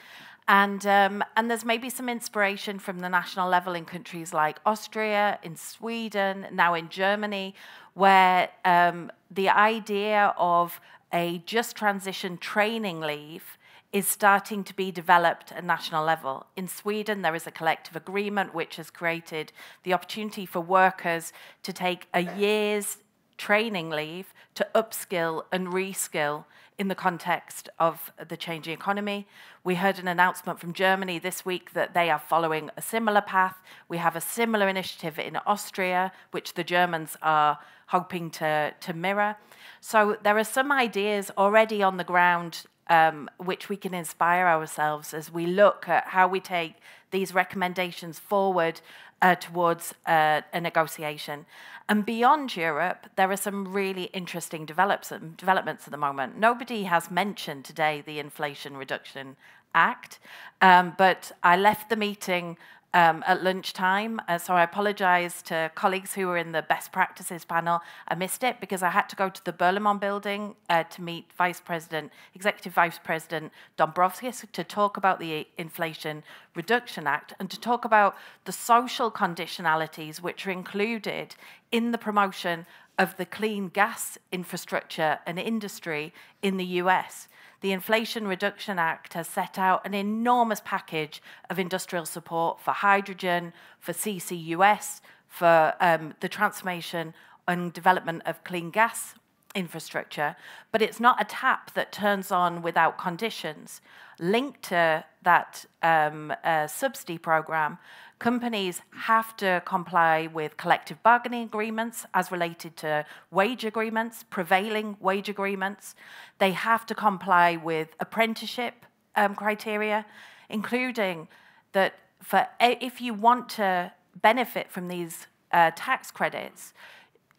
And, um, and there's maybe some inspiration from the national level in countries like Austria, in Sweden, now in Germany, where um, the idea of a just transition training leave is starting to be developed at national level. In Sweden, there is a collective agreement which has created the opportunity for workers to take a year's training leave to upskill and reskill in the context of the changing economy. We heard an announcement from Germany this week that they are following a similar path. We have a similar initiative in Austria, which the Germans are hoping to, to mirror. So there are some ideas already on the ground um, which we can inspire ourselves as we look at how we take these recommendations forward uh, towards uh, a negotiation. And beyond Europe, there are some really interesting develops, developments at the moment. Nobody has mentioned today the Inflation Reduction Act, um, but I left the meeting um, at lunchtime. Uh, so I apologise to colleagues who were in the best practices panel. I missed it because I had to go to the Berlaymont building uh, to meet Vice President, Executive Vice President Dombrovskis to talk about the Inflation Reduction Act and to talk about the social conditionalities which are included in the promotion of the clean gas infrastructure and industry in the US the Inflation Reduction Act has set out an enormous package of industrial support for hydrogen, for CCUS, for um, the transformation and development of clean gas infrastructure, but it's not a tap that turns on without conditions. Linked to that um, uh, subsidy program companies have to comply with collective bargaining agreements as related to wage agreements, prevailing wage agreements. They have to comply with apprenticeship um, criteria, including that for if you want to benefit from these uh, tax credits,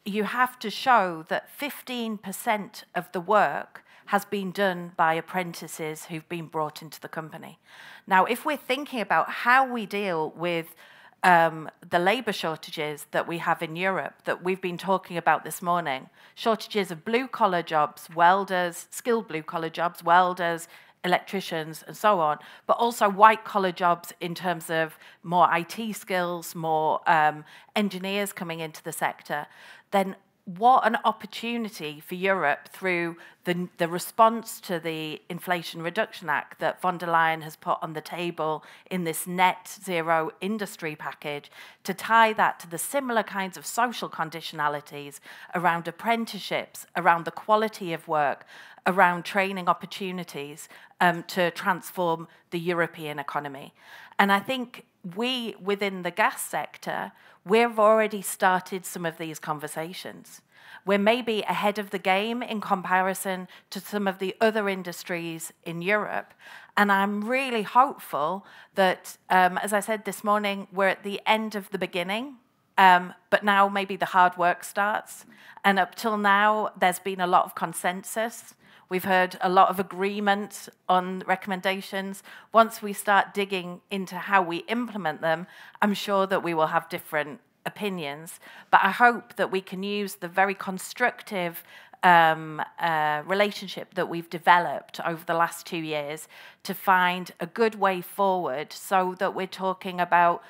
you have to show that 15% of the work has been done by apprentices who've been brought into the company. Now, if we're thinking about how we deal with um, the labour shortages that we have in Europe that we've been talking about this morning, shortages of blue collar jobs, welders, skilled blue collar jobs, welders, electricians, and so on, but also white collar jobs in terms of more IT skills, more um, engineers coming into the sector, then what an opportunity for Europe through the, the response to the Inflation Reduction Act that von der Leyen has put on the table in this net zero industry package to tie that to the similar kinds of social conditionalities around apprenticeships, around the quality of work, around training opportunities um, to transform the European economy. And I think we, within the gas sector, we've already started some of these conversations. We're maybe ahead of the game in comparison to some of the other industries in Europe. And I'm really hopeful that, um, as I said this morning, we're at the end of the beginning. Um, but now maybe the hard work starts. And up till now, there's been a lot of consensus. We've heard a lot of agreement on recommendations. Once we start digging into how we implement them, I'm sure that we will have different opinions. But I hope that we can use the very constructive um, uh, relationship that we've developed over the last two years to find a good way forward so that we're talking about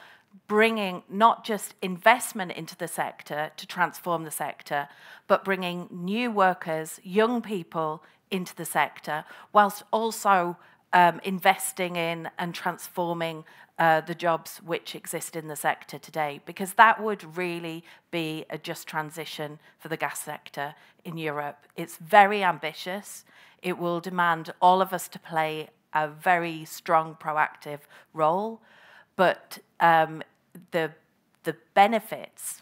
bringing not just investment into the sector to transform the sector, but bringing new workers, young people into the sector, whilst also um, investing in and transforming uh, the jobs which exist in the sector today, because that would really be a just transition for the gas sector in Europe. It's very ambitious. It will demand all of us to play a very strong, proactive role, but um, the the benefits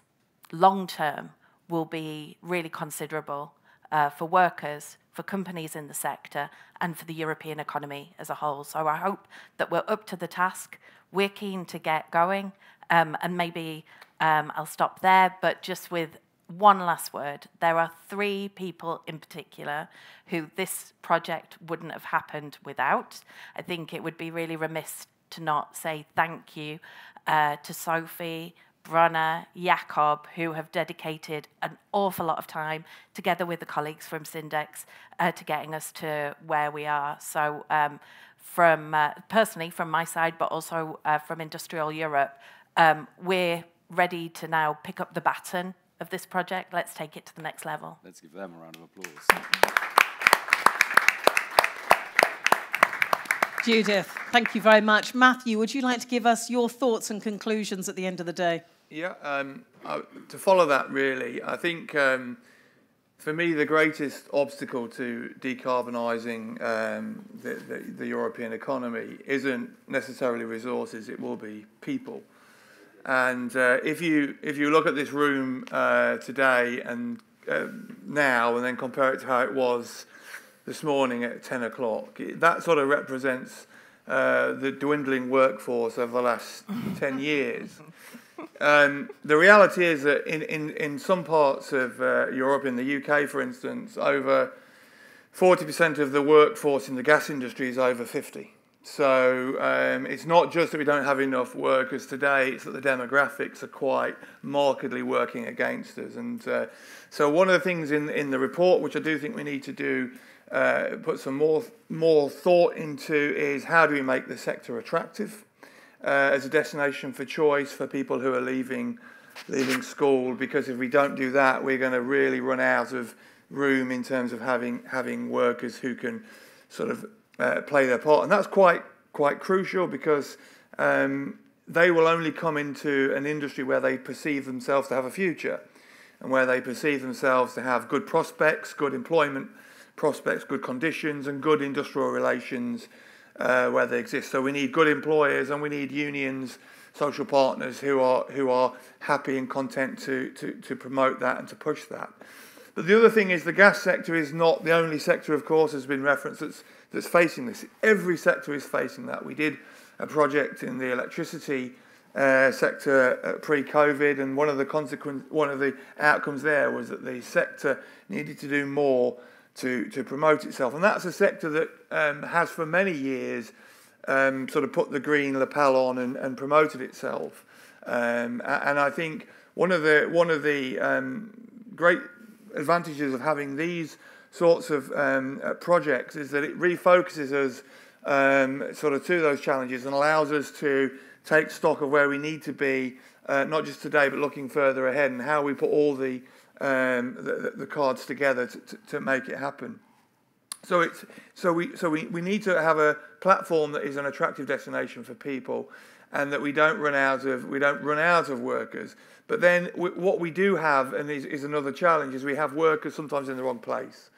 long term will be really considerable uh, for workers, for companies in the sector, and for the European economy as a whole. So I hope that we're up to the task. We're keen to get going, um, and maybe um, I'll stop there, but just with one last word. There are three people in particular who this project wouldn't have happened without. I think it would be really remiss to not say thank you uh, to Sophie, Bronagh, Jakob, who have dedicated an awful lot of time together with the colleagues from Syndex uh, to getting us to where we are. So, um, from uh, personally from my side, but also uh, from industriAll Europe, um, we're ready to now pick up the baton of this project. Let's take it to the next level. Let's give them a round of applause. Judith, thank you very much. Matthew, would you like to give us your thoughts and conclusions at the end of the day? Yeah, um, uh, to follow that, really, I think um, for me the greatest obstacle to decarbonising um, the, the, the, European economy isn't necessarily resources; it will be people. And uh, if you if you look at this room uh, today and uh, now, and then compare it to how it was this morning at 10 o'clock. That sort of represents uh, the dwindling workforce over the last 10 years. Um, the reality is that in, in, in some parts of uh, Europe, in the UK for instance, over 40% of the workforce in the gas industry is over 50. So um, it's not just that we don't have enough workers today, it's that the demographics are quite markedly working against us. And uh, so one of the things in, in the report, which I do think we need to do uh, put some more more thought into is how do we make the sector attractive as a destination for choice for people who are leaving leaving school because if we don't do that we're going to really run out of room in terms of having having workers who can sort of uh, play their part. And that's quite quite crucial because um, they will only come into an industry where they perceive themselves to have a future and where they perceive themselves to have good prospects good employment prospects, good conditions, and good industrial relations uh, where they exist. So we need good employers and we need unions, social partners who are who are happy and content to, to, to promote that and to push that. But the other thing is the gas sector is not the only sector, of course, has been referenced that's that's facing this. Every sector is facing that. We did a project in the electricity uh, sector pre-COVID, and one of the consequence, one of the outcomes there was that the sector needed to do more to, to promote itself. And that's a sector that um, has for many years um, sort of put the green lapel on and, and promoted itself. Um, and I think one of the, one of the um, great advantages of having these sorts of um, uh, projects is that it refocuses us um, sort of to those challenges and allows us to take stock of where we need to be, uh, not just today, but looking further ahead and how we put all the um, the, the, cards together to, to, to, make it happen. So it's so we so we, we need to have a platform that is an attractive destination for people, and that we don't run out of we don't run out of workers. But then we, what we do have, and is, is another challenge, is we have workers sometimes in the wrong place,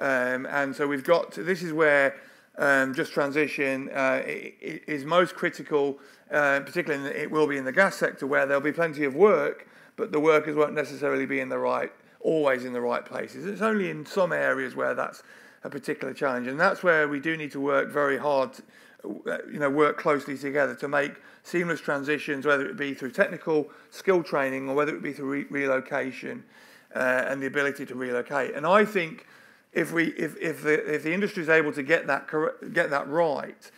um, and so we've got to, this is where um, just transition uh, is most critical, uh, particularly the, it will be in the gas sector where there'll be plenty of work but the workers won't necessarily be in the right, always in the right places. It's only in some areas where that's a particular challenge, and that's where we do need to work very hard, you know, work closely together to make seamless transitions, whether it be through technical skill training or whether it be through re- relocation uh, and the ability to relocate. And I think if we, if, if the if the industry is able to get that get that right,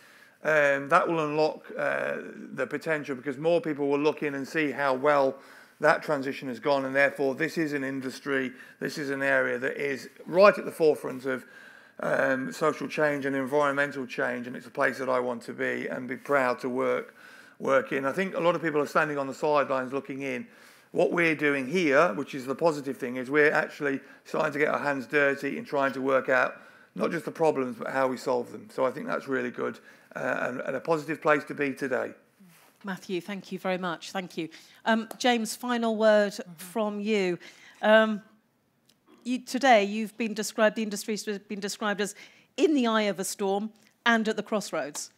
um, that will unlock uh, the potential because more people will look in and see how well that transition has gone, and therefore this is an industry, this is an area that is right at the forefront of um, social change and environmental change, and it's a place that I want to be and be proud to work work in. I think a lot of people are standing on the sidelines looking in. What we're doing here, which is the positive thing, is we're actually starting to get our hands dirty and trying to work out not just the problems, but how we solve them. So I think that's really good uh, and, and a positive place to be today. Matthew, thank you very much. Thank you. Um, James, final word mm-hmm. from you. Um, you. Today, you've been described, the industry has been described as in the eye of a storm and at the crossroads.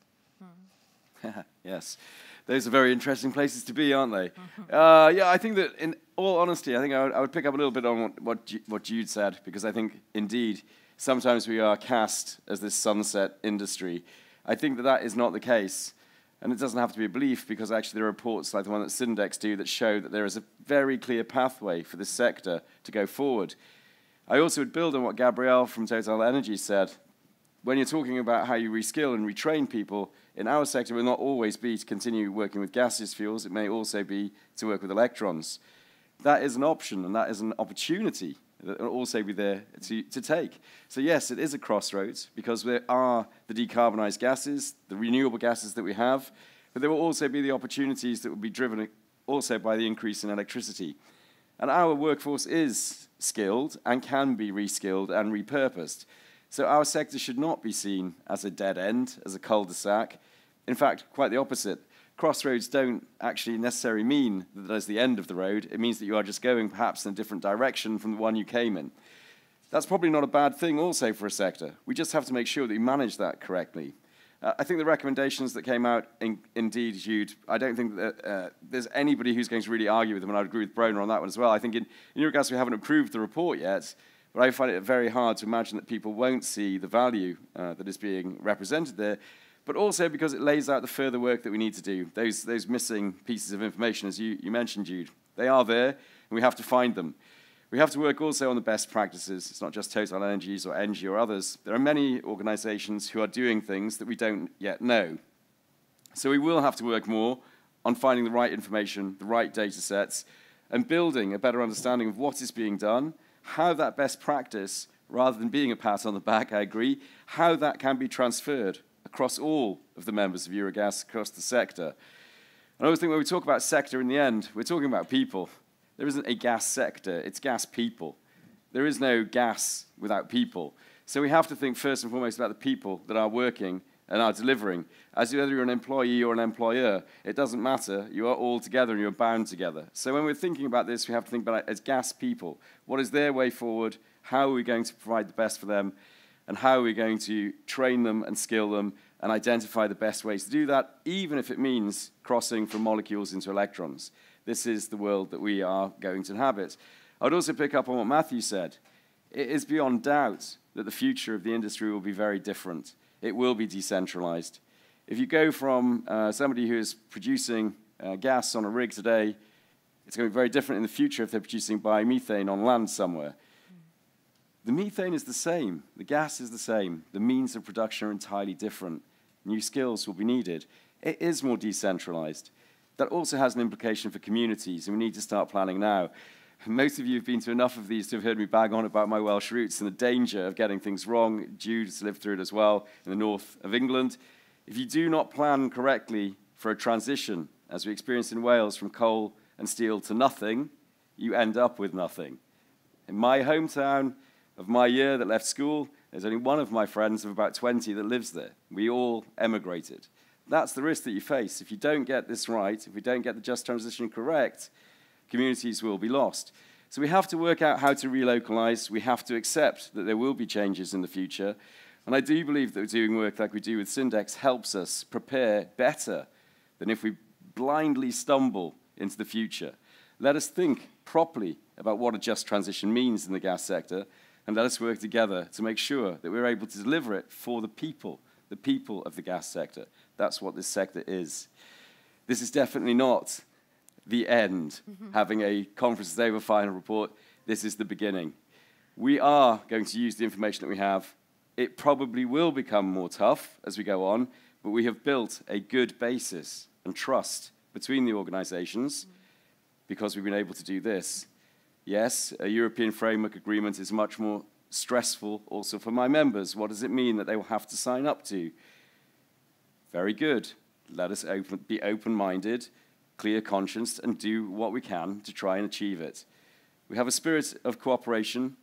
yes. Those are very interesting places to be, aren't they? Mm-hmm. Uh, yeah, I think that in all honesty, I think I would, I would pick up a little bit on what, what Jude said, because I think indeed sometimes we are cast as this sunset industry. I think that that is not the case. And it doesn't have to be a belief because actually there are reports like the one that Syndex do that show that there is a very clear pathway for this sector to go forward. I also would build on what Gabrielle from Total Energy said. When you're talking about how you reskill and retrain people, in our sector it will not always be to continue working with gaseous fuels, it may also be to work with electrons. That is an option and that is an opportunity will also be there to, to take. So yes, it is a crossroads because there are the decarbonized gases, the renewable gases that we have, but there will also be the opportunities that will be driven also by the increase in electricity. And our workforce is skilled and can be reskilled and repurposed. So our sector should not be seen as a dead end, as a cul-de-sac. In fact, quite the opposite crossroads don't actually necessarily mean that there's the end of the road. It means that you are just going perhaps in a different direction from the one you came in. That's probably not a bad thing also for a sector. We just have to make sure that we manage that correctly. Uh, I think the recommendations that came out, in, indeed, Jude, I don't think that uh, there's anybody who's going to really argue with them, and I would agree with Bronagh on that one as well. I think in, in regards, we haven't approved the report yet, but I find it very hard to imagine that people won't see the value uh, that is being represented there but also because it lays out the further work that we need to do. Those, those missing pieces of information, as you, you mentioned, Jude, they are there, and we have to find them. We have to work also on the best practices. It's not just Total Energies or Engie or others. There are many organizations who are doing things that we don't yet know. So we will have to work more on finding the right information, the right data sets, and building a better understanding of what is being done, how that best practice, rather than being a pat on the back, I agree, how that can be transferred across all of the members of Eurogas, across the sector. And I always think when we talk about sector in the end, we're talking about people. There isn't a gas sector, it's gas people. There is no gas without people. So we have to think first and foremost about the people that are working and are delivering. As whether you're an employee or an employer, it doesn't matter. You are all together and you're bound together. So when we're thinking about this, we have to think about it as gas people. What is their way forward? How are we going to provide the best for them? And how are we going to train them and skill them and identify the best ways to do that, even if it means crossing from molecules into electrons. This is the world that we are going to inhabit. I would also pick up on what Matthew said. It is beyond doubt that the future of the industry will be very different. It will be decentralized. If you go from uh, somebody who is producing uh, gas on a rig today, it's going to be very different in the future if they're producing biomethane on land somewhere. The methane is the same, the gas is the same, the means of production are entirely different. New skills will be needed. It is more decentralized. That also has an implication for communities, and we need to start planning now. Most of you have been to enough of these to have heard me bag on about my Welsh roots and the danger of getting things wrong. Jude's lived through it as well in the north of England. If you do not plan correctly for a transition, as we experienced in Wales from coal and steel to nothing, you end up with nothing. In my hometown, of my year that left school, there's only one of my friends of about 20 that lives there. We all emigrated. That's the risk that you face. If you don't get this right, if we don't get the just transition correct, communities will be lost. So we have to work out how to relocalize. We have to accept that there will be changes in the future. And I do believe that doing work like we do with Syndex helps us prepare better than if we blindly stumble into the future. Let us think properly about what a just transition means in the gas sector and let us work together to make sure that we're able to deliver it for the people, the people of the gas sector. That's what this sector is. This is definitely not the end, mm-hmm. having a conference over final report. This is the beginning. We are going to use the information that we have. It probably will become more tough as we go on, but we have built a good basis and trust between the organizations. Mm-hmm. because we've been able to do this. Yes, a European framework agreement is much more stressful also for my members. What does it mean that they will have to sign up to? Very good. Let us open, be open minded, clear conscience, and do what we can to try and achieve it. We have a spirit of cooperation,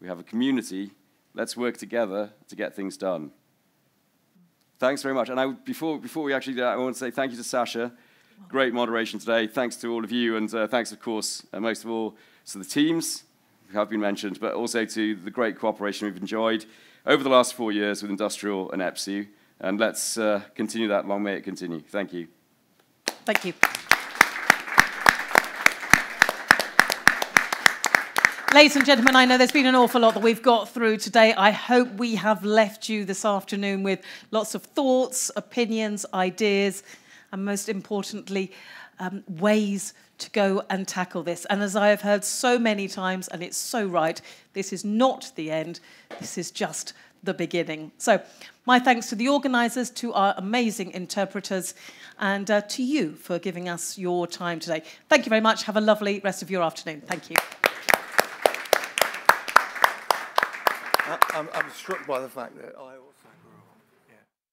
we have a community. Let's work together to get things done. Thanks very much. And I, before, before we actually do that, I want to say thank you to Sasha. Great moderation today. Thanks to all of you, and uh, thanks, of course, uh, most of all, to the teams have been mentioned, but also to the great cooperation we've enjoyed over the last four years with industriAll and EPSU. And let's uh, continue that. Long may it continue. Thank you. Thank you. Ladies and gentlemen, I know there's been an awful lot that we've got through today. I hope we have left you this afternoon with lots of thoughts, opinions, ideas, and most importantly, um, ways to go and tackle this. And as I have heard so many times, and it's so right, this is not the end, this is just the beginning. So, my thanks to the organisers, to our amazing interpreters, and uh, to you for giving us your time today. Thank you very much. Have a lovely rest of your afternoon. Thank you. I'm, I'm struck by the fact that I.